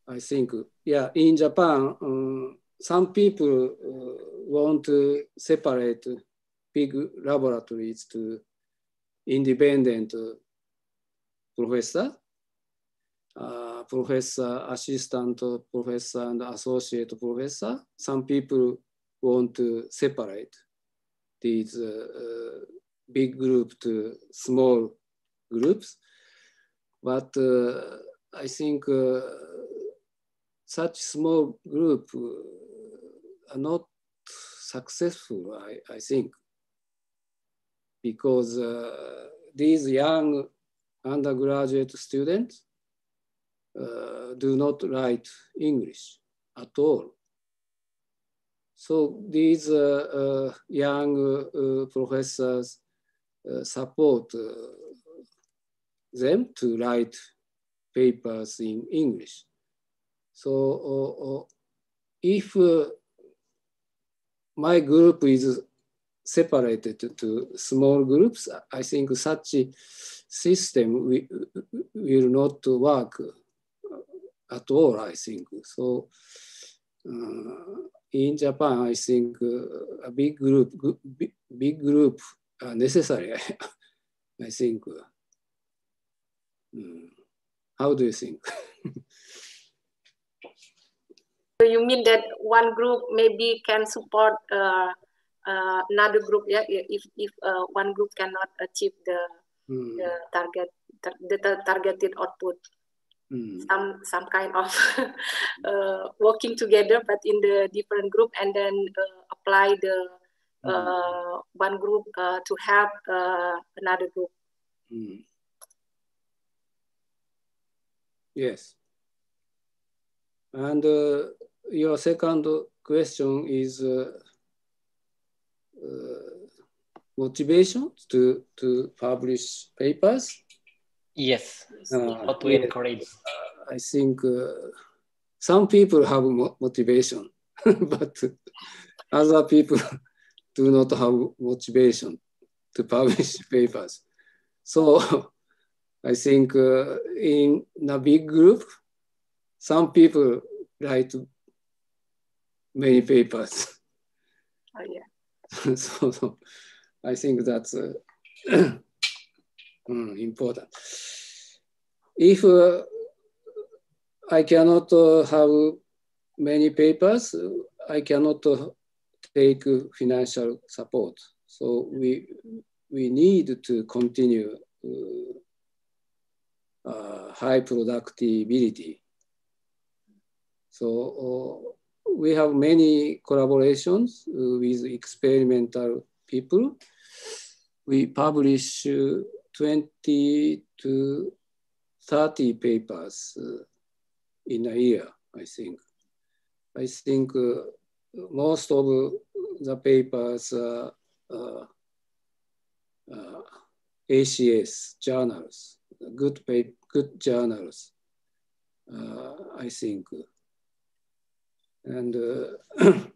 i think yeah in japan um, some people uh, want to separate big laboratories to independent professor, uh, professor, assistant professor, and associate professor. Some people want to separate these uh, big group to small groups. But uh, I think uh, such small group are not successful, I, I think, because uh, these young undergraduate students uh, do not write English at all. So these uh, uh young uh, professors uh, support them to write papers in English. So if my group is separated to small groups, I think such system will not work at all, I think. So uh, in Japan, I think uh, a big group, big group are necessary, I think. Mm. How do you think? So you mean that one group maybe can support uh, uh, another group, yeah? If if uh, one group cannot achieve the hmm. the target the targeted output, hmm. some some kind of uh, working together, but in the different group, and then uh, apply the hmm. uh, one group to help another group. Yes. And your second question is uh, uh, motivation to, to publish papers. Yes, uh, how to encourage. I think uh, some people have mo motivation, but other people do not have motivation to publish papers. So I think uh, in a big group, some people write many papers. Oh, yeah. so, so, I think that's uh, mm, important. If uh, I cannot uh, have many papers, I cannot uh, take financial support. So we, we need to continue uh, uh, high productivity. So uh, we have many collaborations with experimental people. We publish 20 to 30 papers in a year, I think. I think uh, most of the papers are uh, uh, ACS journals, good, good journals, I think. And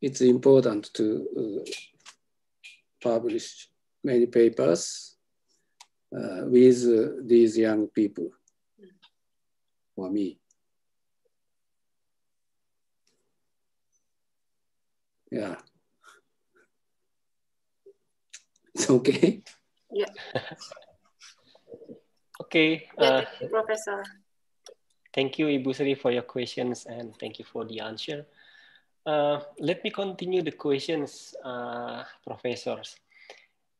it's important to publish many papers uh, with uh, these young people for me. Yeah. It's okay. Yeah. okay. Yeah, uh, Professor. Thank you, Ibu Sri, for your questions and thank you for the answer. Uh, let me continue the questions, uh, professors.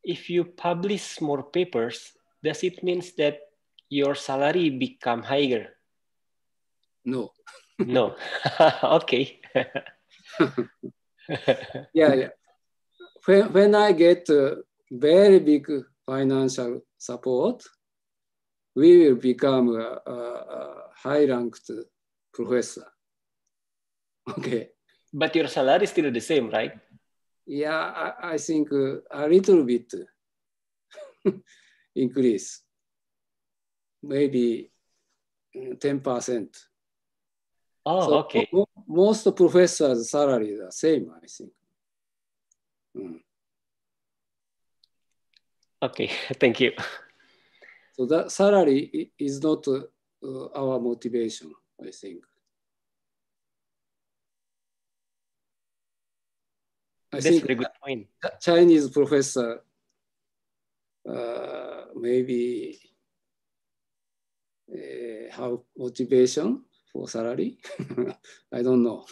If you publish more papers, does it mean that your salary become higher? No. no. okay. yeah, yeah. When, when I get uh, very big financial support, we will become a, a, a high-ranked professor. Okay. But your salary is still the same, right? Yeah, I, I think uh, a little bit increase, maybe 10%. Oh, so okay. Most professors' salary are the same, I think. Mm. Okay, thank you. So that salary is not uh, our motivation, I think. I That's think a good point. Chinese professor uh, maybe uh, have motivation for salary. I don't know.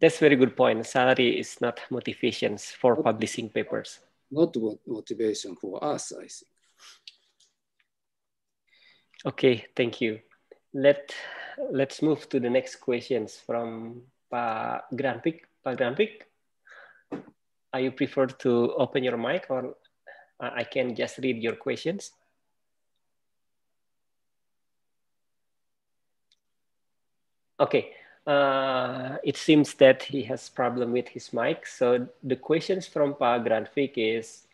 That's very good point. Salary is not motivations for publishing papers. Not motivation for us, I think. Okay, thank you. Let let's move to the next questions from Pa Granpik. Pa Granpik, are you prefer to open your mic or I can just read your questions? Okay, uh, it seems that he has problem with his mic. So the questions from Pa Granvik is,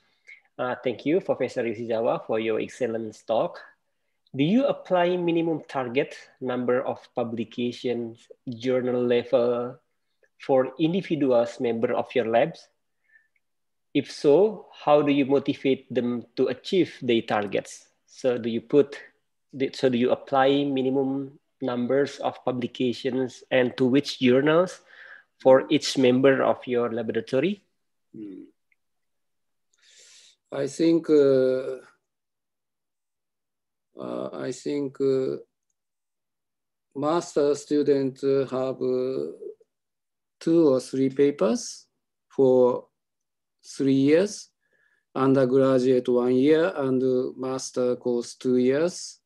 uh, thank you, Professor Yoshizawa, for your excellent talk. Do you apply minimum target number of publications, journal level for individuals member of your labs? If so, how do you motivate them to achieve their targets? So do you put, so do you apply minimum numbers of publications and to which journals for each member of your laboratory? Hmm. I think uh, uh, I think uh, master students have uh, two or three papers for three years, undergraduate one year, and master course two years.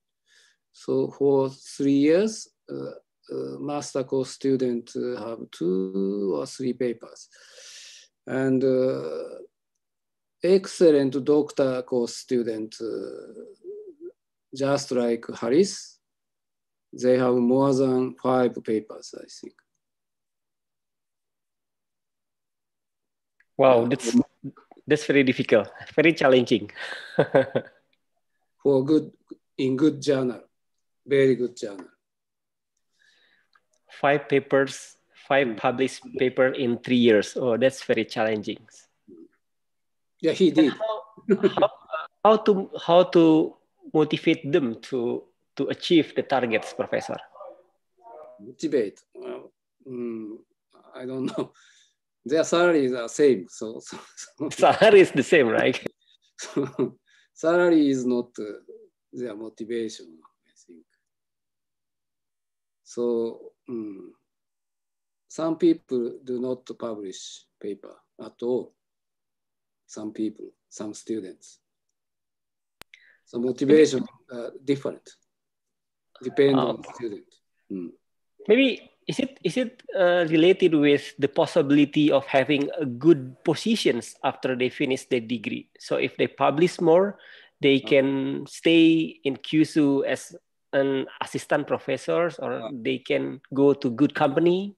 So for three years, uh, uh, master course students have two or three papers. And uh, excellent doctor course student, just like Harris, they have more than five papers, I think. Wow, that's that's very difficult, very challenging. For good in good journal, very good journal. Five papers, five hmm. published paper in three years. Oh, that's very challenging. Yeah, he did. How, how, how to how to motivate them to to achieve the targets, Professor? Motivate. Well, mm, I don't know. Their salaries are same, so, so, so. salary is the same, right? salary is not their motivation. So um, some people do not publish paper at all. Some people, some students. So motivation uh, different, depend on the student. Mm. Maybe is it is it uh, related with the possibility of having a good positions after they finish their degree? So if they publish more, they uh-huh. can stay in Kyushu as an assistant professors, or uh, they can go to good company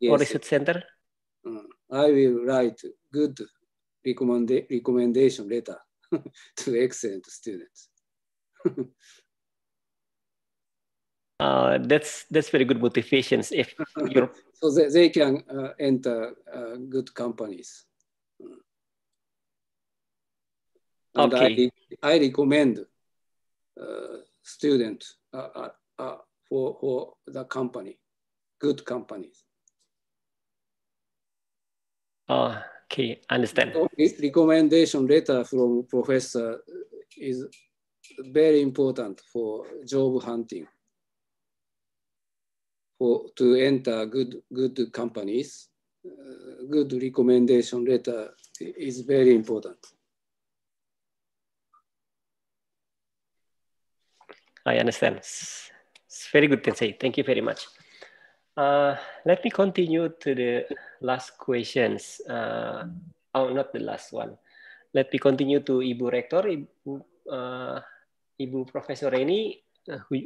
yes, or research center. Uh, I will write good recommend recommendation letter to excellent students. uh, that's that's very good motivations if you're so they, they can uh, enter uh, good companies and okay. I, I recommend uh, student uh, uh, uh, for, for the company good companies. Uh, okay understand. Recommendation letter from professor is very important for job hunting for to enter good good companies, uh, good recommendation letter is very important. I understand. It's, very good, Tensei. Thank you very much. Uh, let me continue to the last questions. Uh, oh, not the last one. Let me continue to Ibu Rector, Ibu, uh, Ibu Professor Reni, uh, who,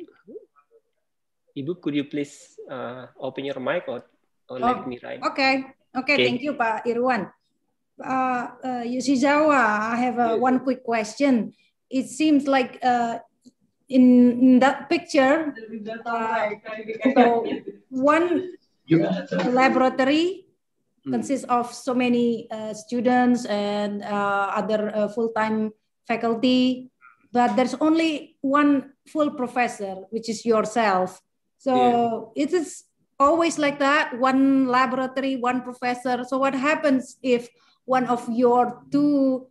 Ibu, could you please uh, open your mic or, or oh, let me write? Okay. okay, okay. Thank you, Pak Irwan. Uh, uh, Yoshizawa, I have uh, one quick question. It seems like uh, in, in that picture, uh, so one laboratory hmm. consists of so many uh, students and uh, other uh, full-time faculty, but there's only one full professor, which is yourself. So yeah. it is always like that one laboratory, one professor. So, what happens if one of your two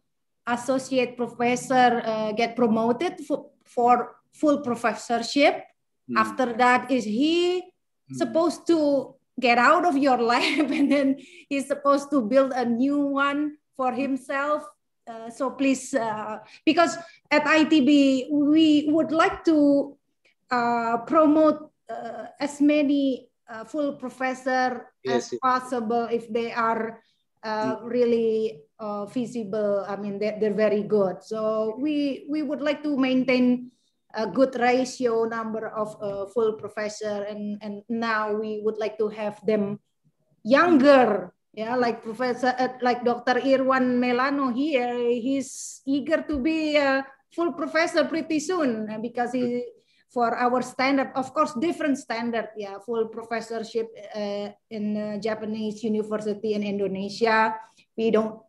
associate professor uh, get promoted for, for full professorship? Mm. After that, is he mm. supposed to get out of your lab and then he's supposed to build a new one for himself? Uh, so please, uh, because at ITB, we would like to uh, promote uh, as many uh, full professor yes, as possible if they are uh, really uh, feasible. I mean, they're, they're very good. So we we would like to maintain a good ratio number of uh, full professor, and and now we would like to have them younger. Yeah, like Professor, uh, like Dr. Irwan Meilano here, he's eager to be a full professor pretty soon because he for our standard, of course, different standard, yeah, full professorship uh, in uh, Japanese university in Indonesia. We don't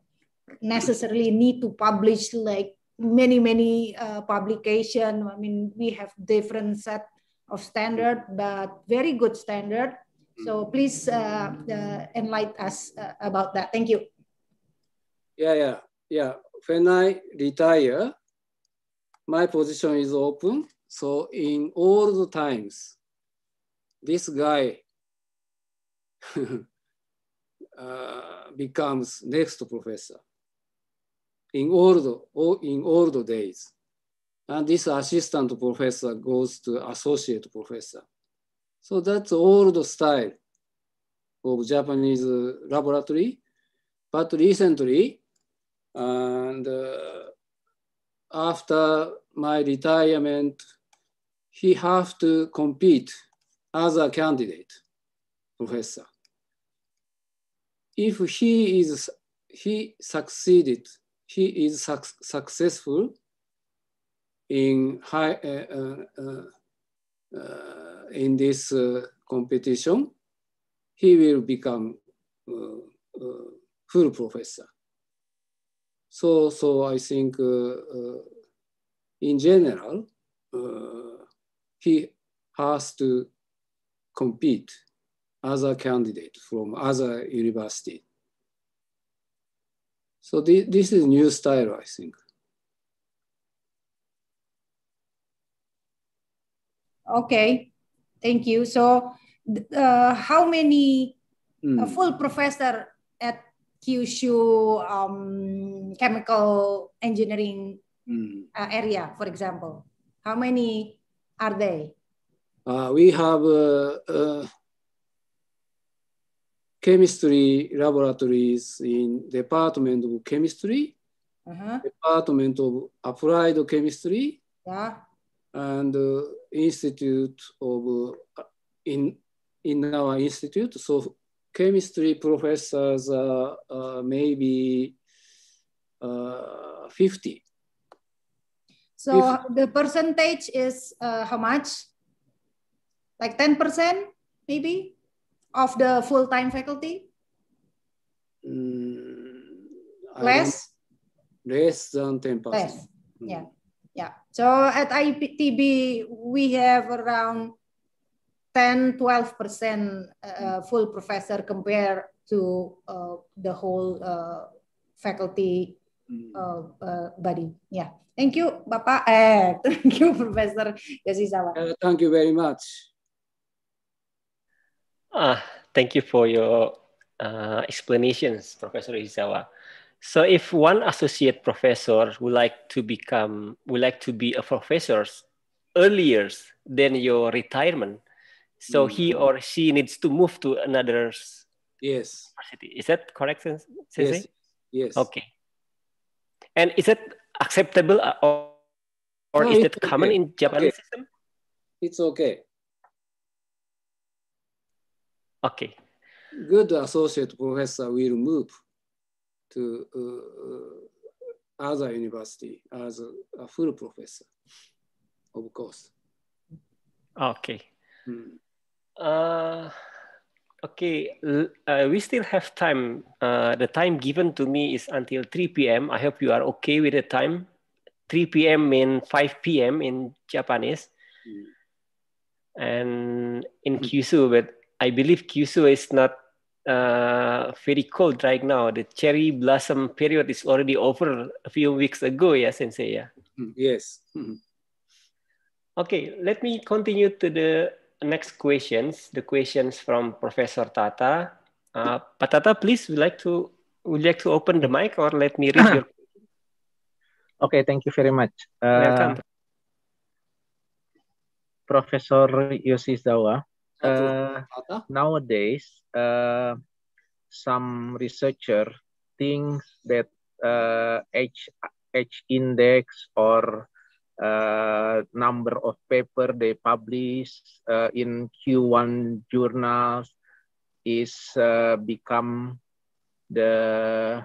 necessarily need to publish like many, many uh, publication. I mean, we have different set of standard, but very good standard. So please uh, uh, enlighten us uh, about that. Thank you. Yeah, yeah, yeah. When I retire, my position is open so in all the times, this guy uh, becomes next professor in old, in all the days, and this assistant professor goes to associate professor. So that's old style of Japanese laboratory. But recently, and uh, after my retirement he have to compete as a candidate professor. If he is he succeeded, he is su successful in high uh, uh, uh, in this competition, he will become full professor. So, so I think in general, he has to compete a candidate from other university. So th this is new style, I think. Okay, thank you. So uh, how many mm. full professor at Kyushu um, chemical engineering mm. uh, area, for example? How many are they? Uh, we have uh, uh, chemistry laboratories in Department of Chemistry, -huh. Department of Applied Chemistry, yeah. and uh, Institute of uh, in in our institute. So chemistry professors are uh, maybe uh, 50. So the percentage is uh, how much? Like 10% maybe of the full-time faculty? Mm, less? Less than 10%. Less, mm. yeah. Yeah. So at IPTB, we have around 10, 12% uh, full professor compared to uh, the whole uh, faculty hmm. uh, uh, body. Yeah. Thank you, Bapak. Eh, thank you, Professor Yoshizawa. Uh, thank you very much. Ah, thank you for your explanations, Professor Yoshizawa. So if one associate professor would like to become, would like to be a professor earlier than your retirement, so mm. he or she needs to move to another yes university. Is that correct, Sensei? Yes. Yes. Okay. And is that acceptable uh, or, or no, is that common okay. in Japanese okay. system? It's okay. Okay. Good associate professor will move to uh, uh, other university as a, a, full professor, of course. Okay. Hmm. Uh, okay, uh, we still have time. Uh, the time given to me is until 3 p.m. I hope you are okay with the time. 3 p.m. in 5 p.m. in Japanese. Mm. And in. Kyushu, but I believe Kyushu is not uh, very cold right now. The cherry blossom period is already over a few weeks ago, yeah, Sensei? Yeah? Hmm, yes. okay, let me continue to the next questions, the questions from Professor Tata. Uh, Patata, please, would like to would like to open the mic or let me read your. Okay, thank you very much. Uh, Welcome. Professor Yoshizawa. Uh, nowadays, uh, some researcher thinks that uh, H H index or uh, number of paper they publish uh, in Q1 journals is uh, become the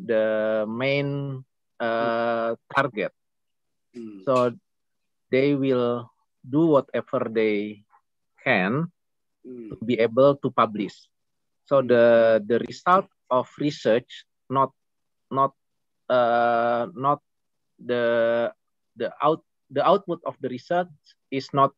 the main uh, target. Mm. So they will do whatever they can mm. to be able to publish. So the the result of research not not uh, not the the out the output of the research is not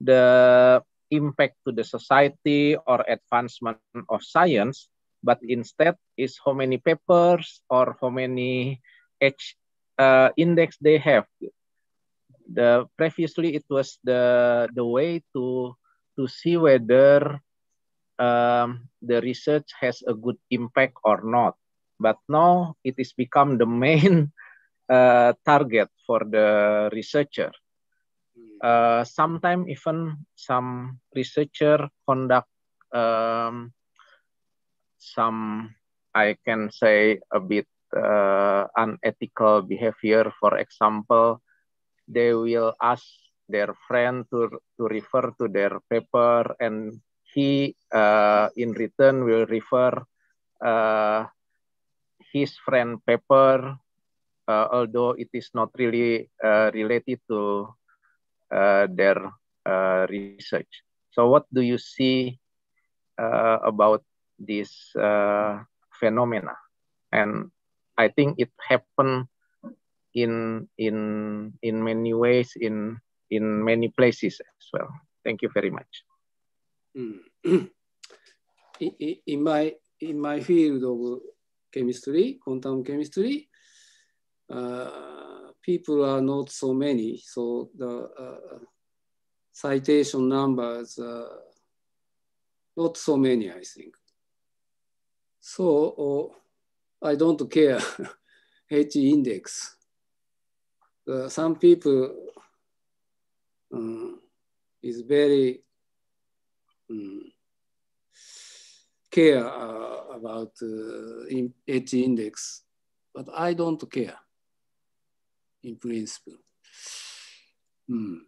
the impact to the society or advancement of science, but instead is how many papers or how many H uh, index they have. The previously it was the the way to to see whether um, the research has a good impact or not. But now it is become the main uh, target for the researcher. Uh, Sometimes even some researcher conduct um, some, I can say, a bit uh, unethical behavior. For example, they will ask their friend to, to refer to their paper and he uh, in return will refer uh, his friend paper uh, although it is not really uh, related to uh, their research. So what do you see about this phenomena? And I think it happened in in in many ways in in many places as well. Thank you very much. Mm. in, my in my field of chemistry, quantum chemistry, uh, people are not so many. So the uh, citation numbers, uh, not so many, I think. So uh, I don't care H index. Uh, some people um, is very um, care uh, about uh, H index, but I don't care in principle. Mm.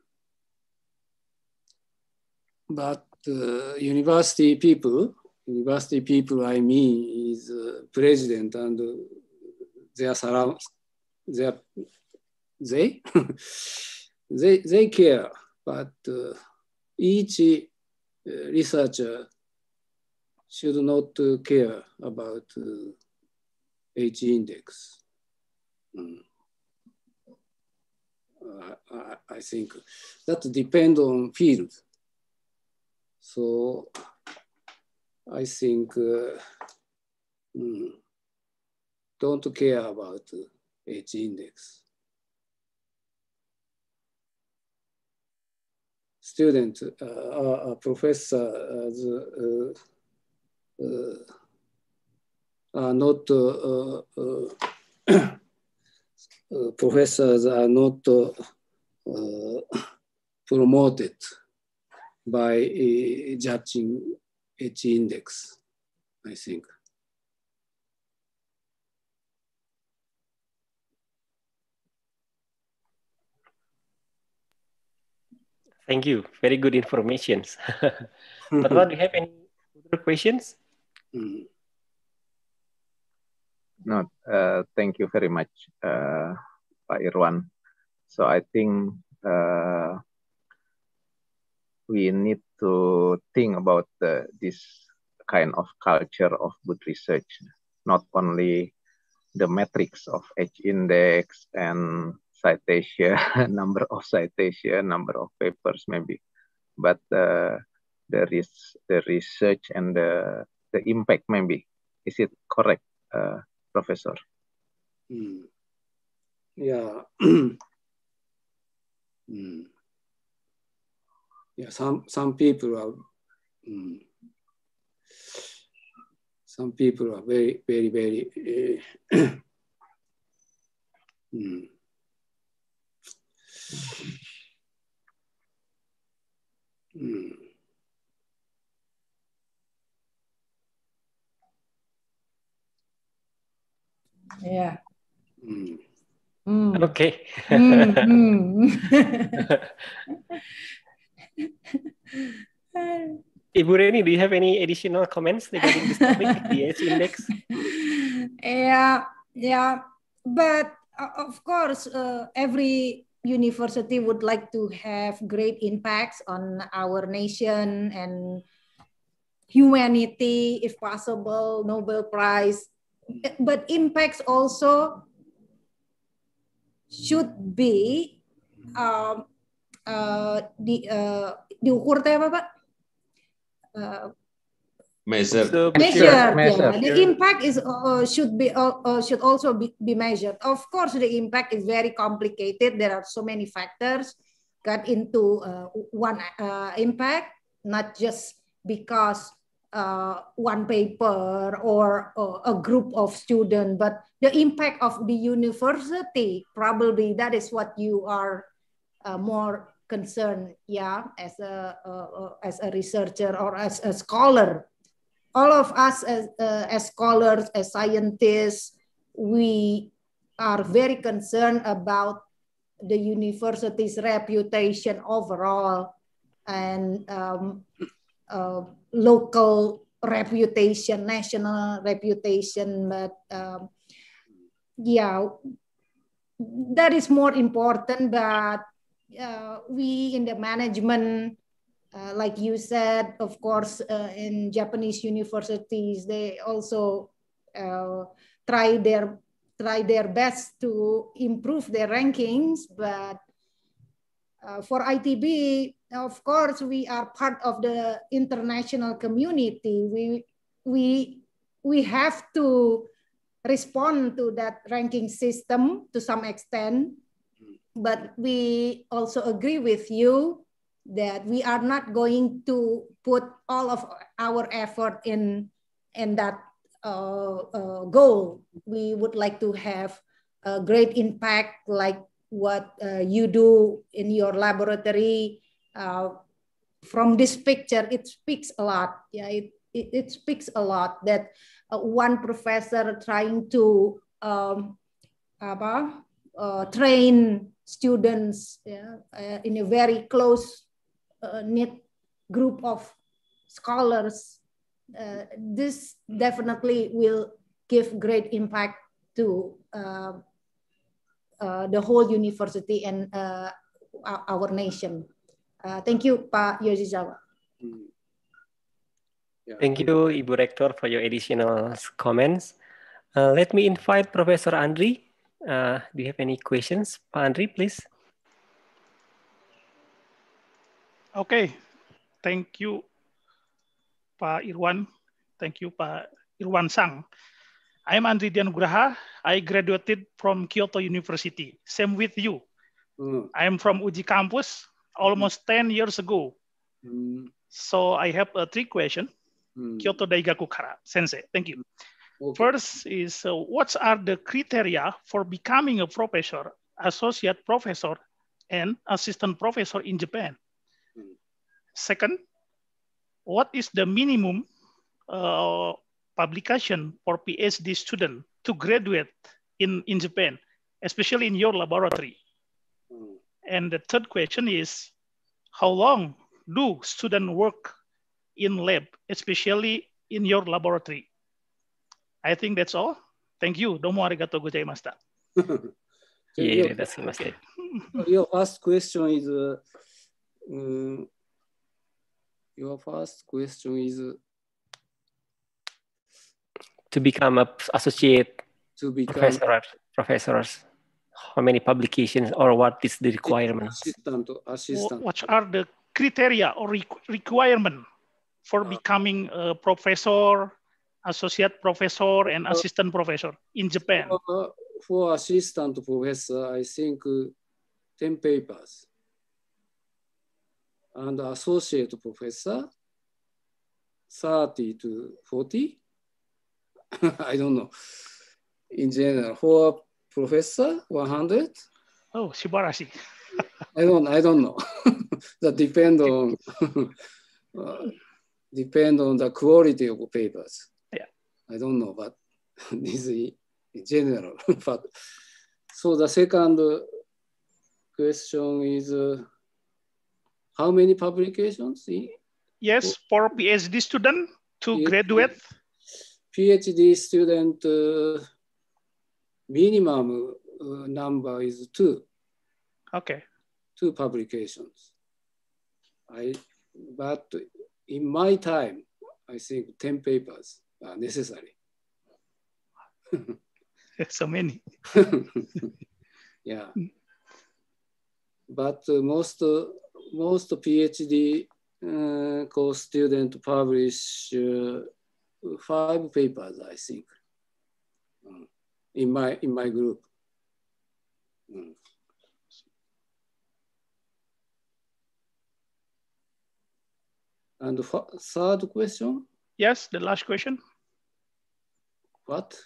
But uh, university people, university people I mean is uh, president and their surround, their, they, they, they care, but uh, each uh, researcher should not care about uh, H index. Mm. I, I, think that depends on field. So I think uh, mm, don't care about H index. Student, uh, professor, uh, uh, are not uh, professors are not promoted by judging H index, I think. Thank you. Very good information. but do you have any other questions? Mm. No, uh, thank you very much, uh, Pak Irwan. So I think uh, we need to think about the, this kind of culture of good research, not only the metrics of H index and citation, number of citation, number of papers maybe, but uh, there is the research and the the impact maybe. Is it correct, uh, Professor? Mm. Yeah. mm. Yeah, some, some people are, mm, some people are very, very, very, uh, mm. Mm. Yeah. Mm. Mm. Okay. mm, Ibu Reini, do you have any additional comments regarding this topic, the H index? Yeah, yeah, but uh, of course, uh, every university would like to have great impacts on our nation and humanity, if possible, Nobel Prize but impacts also should be um, uh, di uh, diukur teh apa pak? Uh, measured. measured. measured. Yeah. The impact is uh, should be uh, uh, should also be, be measured. Of course, the impact is very complicated. There are so many factors got into uh, one uh, impact, not just because uh, one paper or, or, a group of students, but the impact of the university, probably that is what you are uh, more concerned, yeah, as a, uh, as a researcher or as a scholar. All of us as, uh, as scholars, as scientists, we are very concerned about the university's reputation overall and um, uh, local reputation, national reputation, but um, yeah, that is more important. But uh, we in the management, uh, like you said, of course, uh, in Japanese universities, they also uh, try their try their best to improve their rankings, but uh, for ITB, of course, we are part of the international community. We, we, we have to respond to that ranking system to some extent. But we also agree with you that we are not going to put all of our effort in in that uh, uh, goal. We would like to have a great impact like what uh, you do in your laboratory. Uh, from this picture, it speaks a lot. Yeah, it, it, it speaks a lot that uh, one professor trying to um, uh, train students yeah, in a very close knit group of scholars, uh, this definitely will give great impact to uh, uh the whole university and uh, our nation. Uh, thank you, Pak Yoshizawa. Thank you, Ibu Rector, for your additional comments. let me invite Professor Andri. do you have any questions, Pak Andri, please? Okay, thank you, Pak Irwan. Thank you, Pak Irwan Sang. I am Andri Dianugraha. I graduated from Kyoto University. Same with you. Mm. I am from Uji Campus almost 10 years ago. Mm. So I have uh, three questions. Mm. Kyoto Daigaku Kara, Sensei. Thank you. Okay. First is uh, what are the criteria for becoming a professor, associate professor, and assistant professor in Japan? Second, what is the minimum uh, publication for PhD student to graduate in, in Japan, especially in your laboratory? Mm. And the third question is, how long do students work in lab, especially in your laboratory? I think that's all. Thank you. Domo arigatou gozaimashita. yeah, that's okay. Your first question is, uh, um, your first question is to become a associate to become professor professors how many publications or what is the requirements assistant, assistant. what are the criteria or requirement for uh, becoming a professor associate professor and uh, assistant professor in japan? Uh, for assistant professor i think 10 papers and associate professor, 30 to 40. I don't know. In general, for professor, 100. Oh, shibarashi. I don't, I don't know. that depend on, uh, depend on the quality of papers. Yeah. I don't know, but this is in general. but so the second question is, uh, how many publications? Yes, for PhD student to PhD, graduate. PhD student uh, minimum uh, number is two. Okay. Two publications. I, but in my time, I think 10 papers are necessary. so many. yeah. But uh, most uh, most PhD uh, course student publish uh, five papers, I think, um, in my in my group. Mm. And the third question? Yes, the last question. What?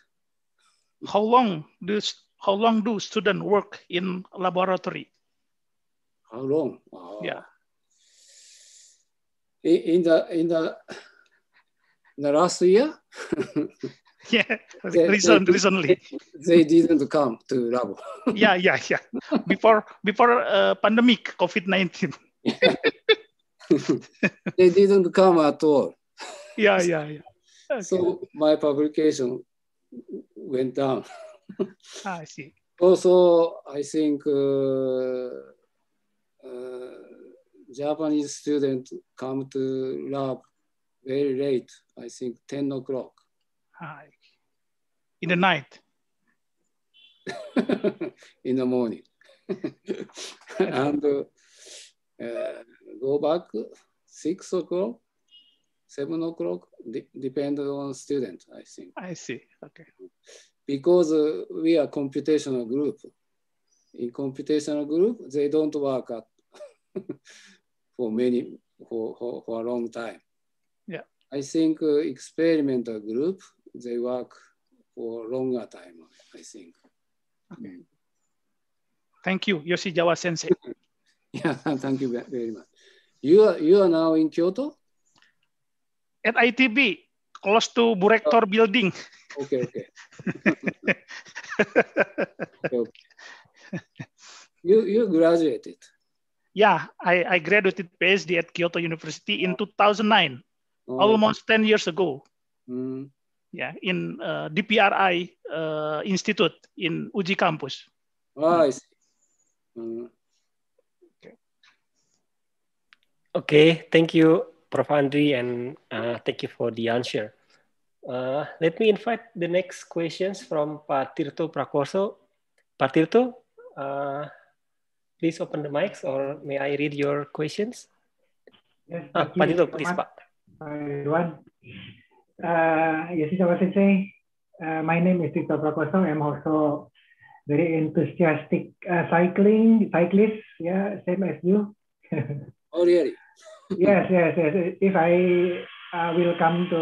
How long do how long do students work in laboratory? How long? Yeah. In, the in the the last year. yeah, they, recent, they, recently. They didn't come to lab. yeah, yeah, yeah. Before before uh, pandemic COVID nineteen. they didn't come at all. Yeah, yeah, yeah. Okay. So my publication went down. Ah, I see. Also, I think uh, Japanese students come to lab very late, I think 10 o'clock. In the night? in the morning. and uh, uh, go back six o'clock, seven o'clock, de depend on student, I think. I see, okay. Because uh, we are computational group. In computational group, they don't work at for many for, for, for a long time. Yeah. I think uh, experimental group they work for longer time. I think. Okay. Thank you, Yoshizawa Sensei. yeah, thank you very much. You are you are now in Kyoto. At ITB, close to Burektor oh. building. Okay, okay. okay. You you graduated. Yeah, I, I graduated PhD at Kyoto University in 2009, oh. almost 10 years ago. Mm. Yeah, in uh, DPRI uh, Institute in Uji campus. Oh, I see. Mm. Okay. okay, thank you, Prof. Andri, and uh, thank you for the answer. Uh, let me invite the next questions from Pak Tirto Prakoso. Pak Tirto, uh, please open the mics or may I read your questions? Yes, ah, Pak Tirto, please, Pak. Everyone. Uh, yes, Mr. Sensei. Uh, my name is Tirto Prakoso. I'm also very enthusiastic uh, cycling cyclist. Yeah, same as you. oh, really? yes, yes, yes. If I uh, will come to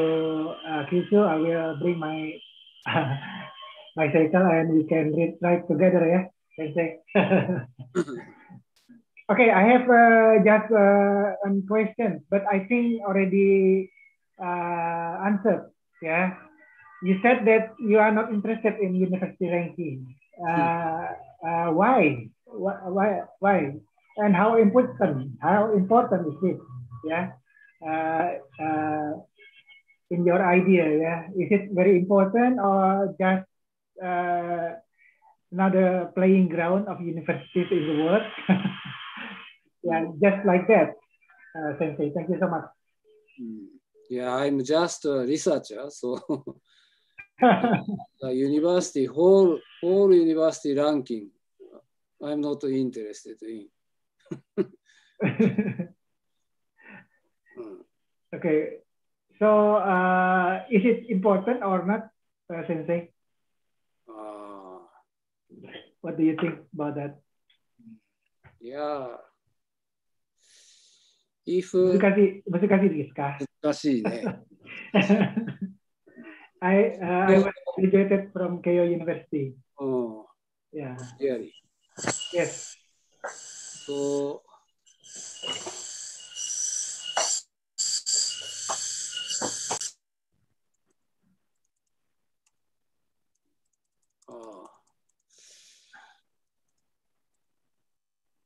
uh, Kyushu, I will bring my my cycle and we can read, ride together. Yeah, Sensei. okay, I have uh, just uh, one question, but I think already uh, answered. Yeah, you said that you are not interested in university ranking. Uh, uh, why? Why? Why? And how important? How important is it? Yeah. Uh, uh, in your idea, yeah, is it very important or just uh, another playing ground of universities in the world? yeah, just like that, uh, Sensei. Thank you so much. Hmm. Yeah, I'm just a researcher, so the university whole whole university ranking, I'm not interested in. okay, so uh, is it important or not, uh, Sensei? Uh, what do you think about that? Yeah. If uh, mesti kasih discuss. Kasih, I uh, I was graduated from Keio University. Oh. Yeah. Really? Yes. So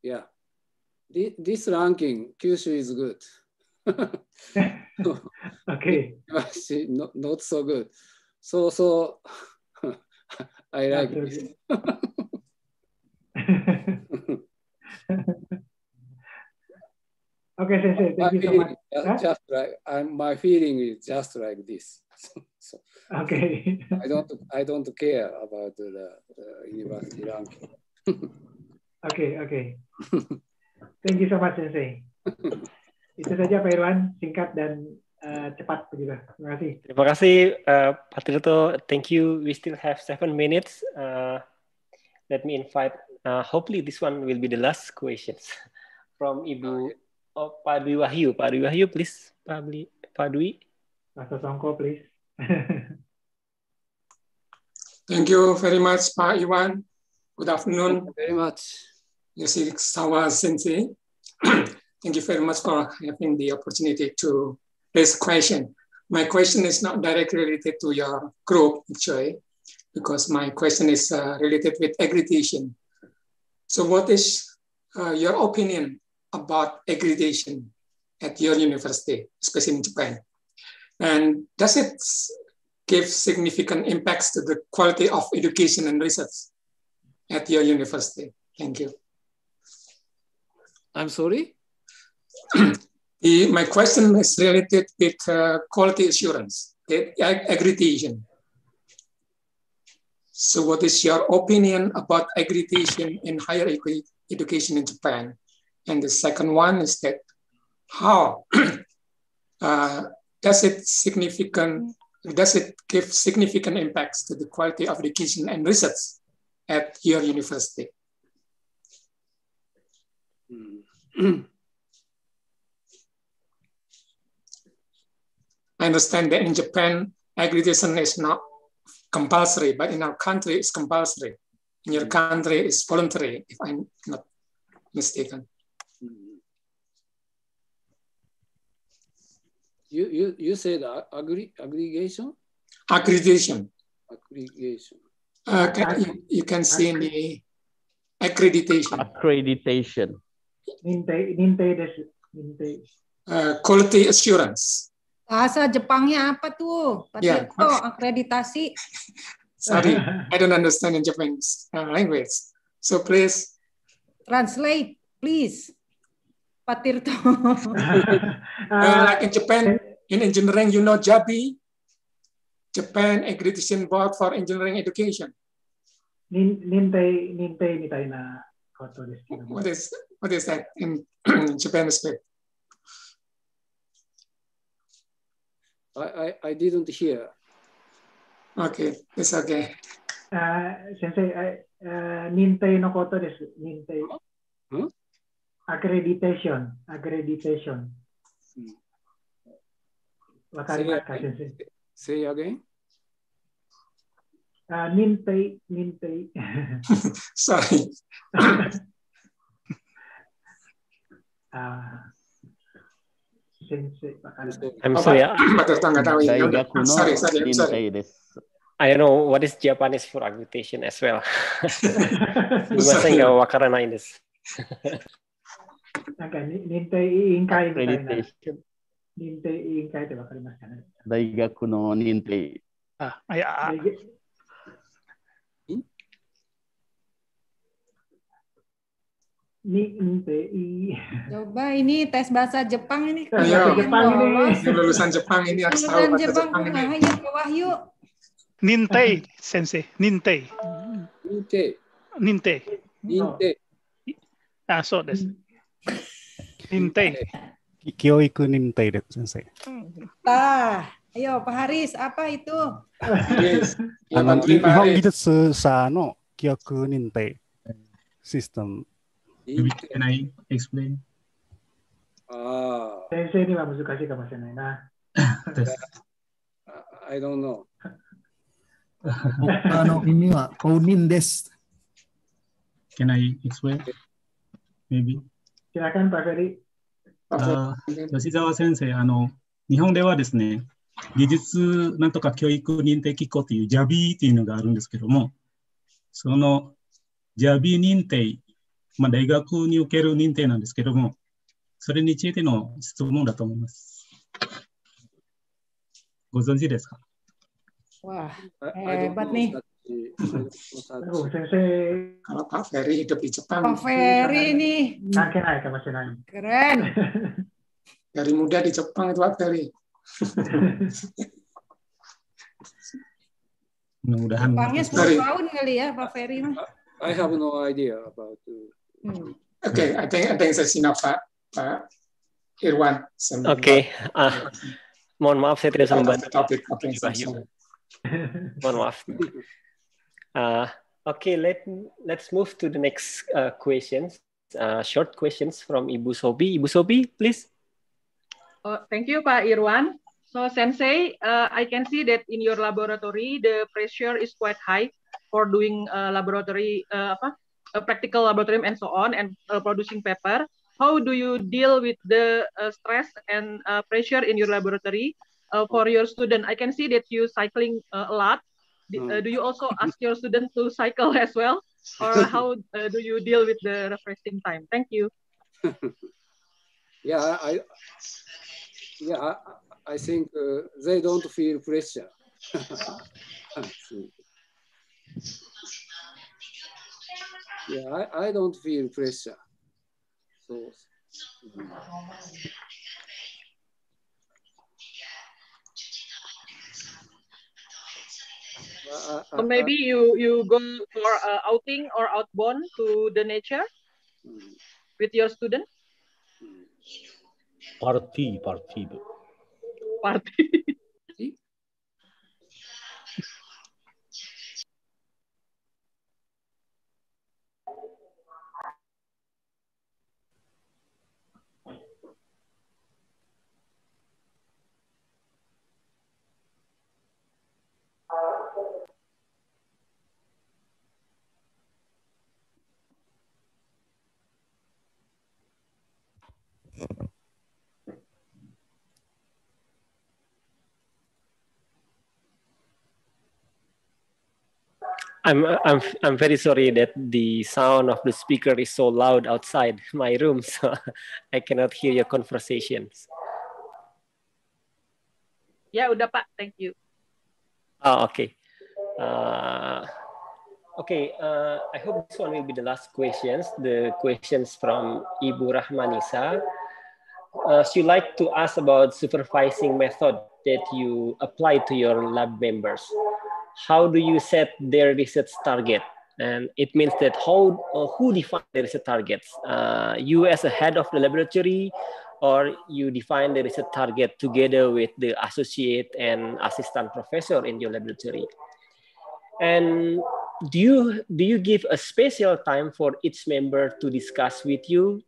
Yeah. This ranking, Kyushu is good. okay. not, not so good. So, so I like this. okay, Sensei, thank you so much. Just, just like I'm, my feeling is just like this. so, okay. I don't I don't care about the, the university ranking. Okay, okay. Thank you so much, Sensei. Itu saja Pak Irwan, singkat dan uh, cepat begitu. Terima kasih. Terima kasih uh, Pak Tirto. Thank you. We still have seven minutes. Uh, let me invite. Uh, hopefully this one will be the last questions from Ibu oh, Pak Dwi Wahyu. Pak Dwi Wahyu, please. Pak Dwi. Pak Dwi. Mas Songko, please. Thank you very much, Pak Iwan. Good afternoon. Thank you very much. Yoshizawa Sensei. Thank you very much for having the opportunity to raise a question. My question is not directly related to your group, actually, because my question is uh, related with accreditation. So what is uh, your opinion about accreditation at your university, especially in Japan? And does it give significant impacts to the quality of education and research at your university? Thank you. I'm sorry? the, my question is related with uh, quality assurance, the accreditation. So what is your opinion about accreditation in higher education in Japan? And the second one is that how uh, does it significant does it give significant impacts to the quality of education and research at your university? I understand that in Japan, accreditation is not compulsory, but in our country, it's compulsory. In your hmm. country, it's voluntary, if I'm not mistaken. Hmm. You, you, you said aggregation? Accreditation. Accreditation. Uh, can, you, you can see in the accreditation. Accreditation. Ninte, ninte desu. Ninte. Uh, quality assurance. Bahasa Jepangnya apa tuh? Pak Yeah. Tirto, akreditasi. Sorry, I don't understand in Japanese uh, language. So please. Translate, please. Pak Tirto. Uh, like in Japan, in engineering, you know JABI, Japan Accreditation Board for Engineering Education. Nin, ninte, ninte mitai na koto desu. kedo. What is what is that in Japan speak? I, I, I didn't hear. Okay, it's okay. Uh, sensei, I, uh, ninte no koto desu. Ninte. Huh? Accreditation. Accreditation. Wakarimasu ka, sensei? Say again. Uh, nintai. Ah. Sorry. I'm sorry. Sorry, sorry, sorry. I don't know what is Japanese for agitation as well. Iwasan wakarana in this. Accreditation. Nintai inkai de wakarimasu kana? Daigaku no nintai. Ah, I, Ni NPI. Coba ini tes bahasa Jepang ini. Ya, bahasa iya. Jepang ini. ini. Lulusan Jepang ini harus tahu bahasa Jepang, Jepang ini. Ayo ke Wahyu. Nintei, sensei. Nintei. Nintei. Nintei. Nintei. Ah, so des. Nintei. Kyoiku nintei des sensei. Ah, ayo Pak Haris, apa itu? Yes. Anan, Nihon Gijutsu kyo ku Nintei. Sistem Maybe い？先生には難しいかもしれないな。です。I don't 僕は公認です。吉澤先生、あの、日本ではですね、技術なんとか教育認定機構というジャビーというのがあるんですけども、そのジャビー認定まあ、大学における認定なんですけども、それについての質問だと思います。ご存知ですか Wah, I, I don't hebat know nih. such- I don't know such- Aduh, sensei Kalau Pak Ferry hidup di Jepang, Pak Ferry nih. 関係ないかもしれない。 Keren. dari muda di Jepang itu Pak Ferry. Mudah-mudahan. Jepangnya Sorry. 10 tahun kali ya Pak Ferry mah. I have no idea about. uh, Hmm. Oke, I think I think saya enough Pak Pak Irwan. Oke, ah, mohon maaf saya tidak Pak Wahyu. sorry. Mohon maaf. Uh, okay, let let's move to the next uh, questions. Uh, short questions from Ibu Sobi. Ibu Sobi, please. Oh, thank you, Pak Irwan. So, Sensei, uh, I can see that in your laboratory, the pressure is quite high for doing uh, laboratory, uh, apa, uh, practical laboratory and so on, and uh, producing paper. How do you deal with the uh, stress and uh, pressure in your laboratory uh, for your student? I can see that you cycling uh, a lot. D- uh, do you also ask your student to cycle as well, or how uh, do you deal with the refreshing time? Thank you. Yeah, I, yeah, I, I think uh, they don't feel pressure. yeah, I, I don't feel pressure. So. Uh, So maybe you you go for uh, outing or outbound to the nature with your student Party, party. party. I'm I'm I'm very sorry that the sound of the speaker is so loud outside my room, so I cannot hear your conversations. Ya udah Pak, thank you. Oh, okay. Uh, okay, uh, I hope this one will be the last questions. The questions from Ibu Rahmanisa. Uh, she like to ask about supervising method that you apply to your lab members. How do you set their research target? And it means that how uh, who define the research targets? Uh, you as a head of the laboratory, or you define the research target together with the associate and assistant professor in your laboratory. And do you do you give a special time for each member to discuss with you?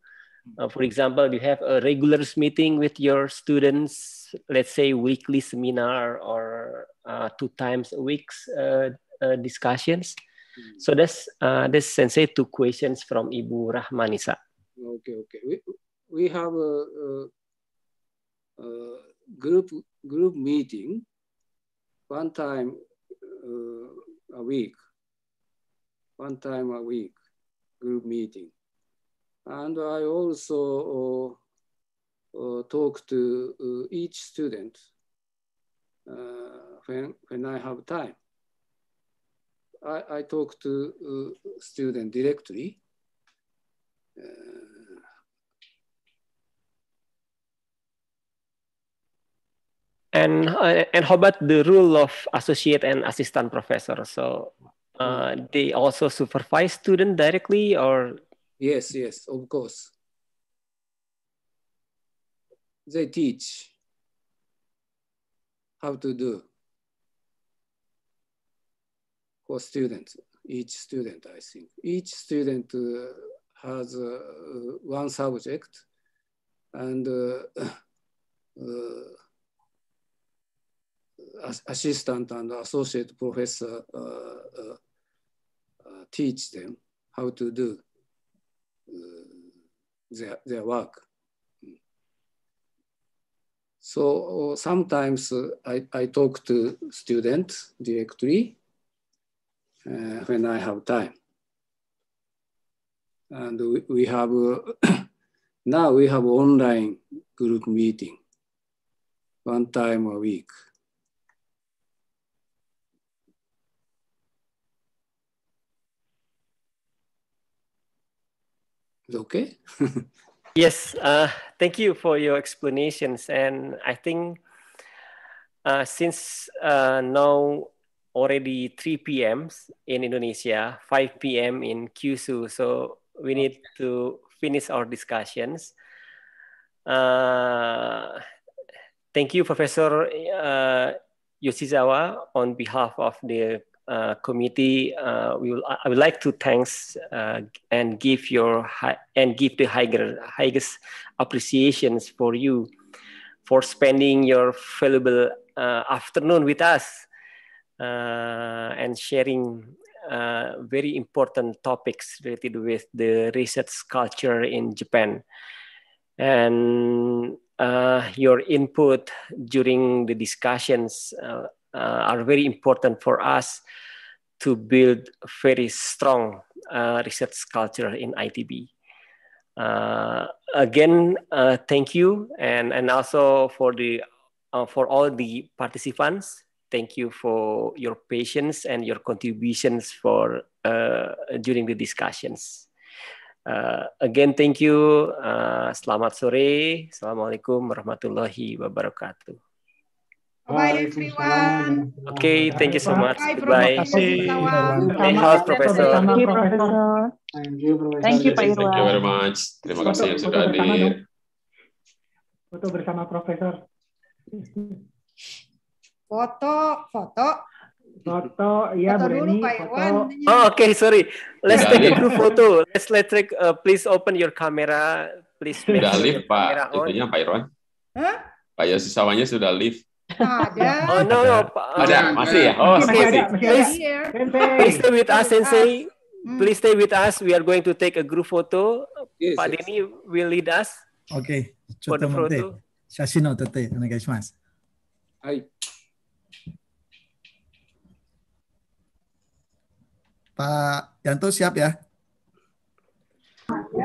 Uh, for example, you have a regular meeting with your students, let's say weekly seminar or uh, two times a week uh, uh discussions. Mm. So that's uh, that's sensei two questions from Ibu Rahmanisa. Okay, okay. We, we have a, a, a group group meeting one time uh, a week, one time a week group meeting, and I also uh, uh, talk to uh, each student uh, when when I have time. I, I talk to uh, student directly. And uh, and how about the rule of associate and assistant professor? So uh, they also supervise student directly, or yes, yes, of course. They teach how to do for students. Each student, I think, each student uh, has uh, one subject, and uh, uh, assistant and associate professor uh, uh, uh, teach them how to do their, their work. So sometimes I, I talk to students directly uh, when I have time. And we, have, uh, now we have online group meeting one time a week. Okay? yes, uh, thank you for your explanations. And I think uh, since uh, now already 3 p.m. in Indonesia, 5 p.m. in Kyushu, so we need to finish our discussions. Uh, thank you, Professor uh, Yoshizawa, on behalf of the uh, committee, uh, we will, I would like to thanks uh, and give your and give the higher, highest appreciations for you for spending your valuable uh, afternoon with us uh, and sharing very important topics related with the research culture in Japan. And your input during the discussions are very important for us to build very strong uh, research culture in ITB. Uh, again, thank you, and and also for the for all the participants. Thank you for your patience and your contributions for during the discussions. Uh, again, thank you. Uh, selamat sore. Assalamualaikum warahmatullahi wabarakatuh. Bye everyone. Okay, thank you so much. Bye, Goodbye. Stay healthy, Professor. Thank you, Professor. Thank you, Pak Irwan. Thank you very much. Terima kasih yang sudah hadir. Foto bersama Profesor. Foto, foto. Foto, iya Foto dulu, Pak foto. Irwan. Oh, okay, sorry. Let's take a group photo. Let's let's take. Uh, please open your camera. Please. Sudah live camera Pak, itunya Pak Irwan. Hah? Pak Yosisawanya sudah live. Ada. Oh no, no. pa- Ada, uh, masih ya? Oh, Masih masih. ada, masih ada. Please, Here. please stay with us, Sensei. Hmm. Please stay with us. We are going to take a group photo. Yes, Pak yes. Denny will lead us オッケー。ちょ for っと the 待って。 photo. 写真を撮ってお願いします。はい。 Pak Yanto siap ya?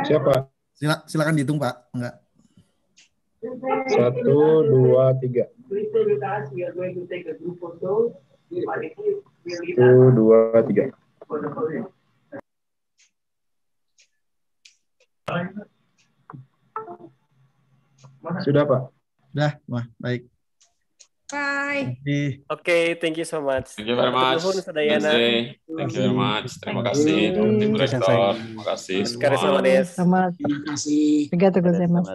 Siapa? Sila, silakan dihitung Pak. Enggak. Satu, dua, tiga. Satu, dua, tiga. Sudah Pak. Sudah, wah baik. Bye. Oke, okay, thank you so much. Thank you very much. Thank you very much. Terima kasih, Tim Direktor. Terima kasih semua. Terima kasih. Arigato gozaimasu.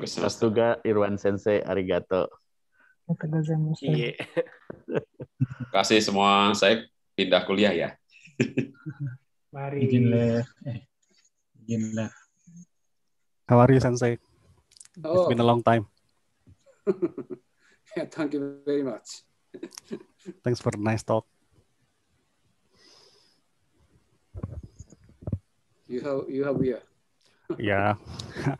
Sastuga Irwan Sensei, arigato. Iya. Terima kasih semua. Saya pindah kuliah ya. Mari. Izinlah. Eh, izinlah. How are you, Sensei? Oh. It's been a long time. yeah, thank you very much. Thanks for the nice talk. You have you have beer. Yeah.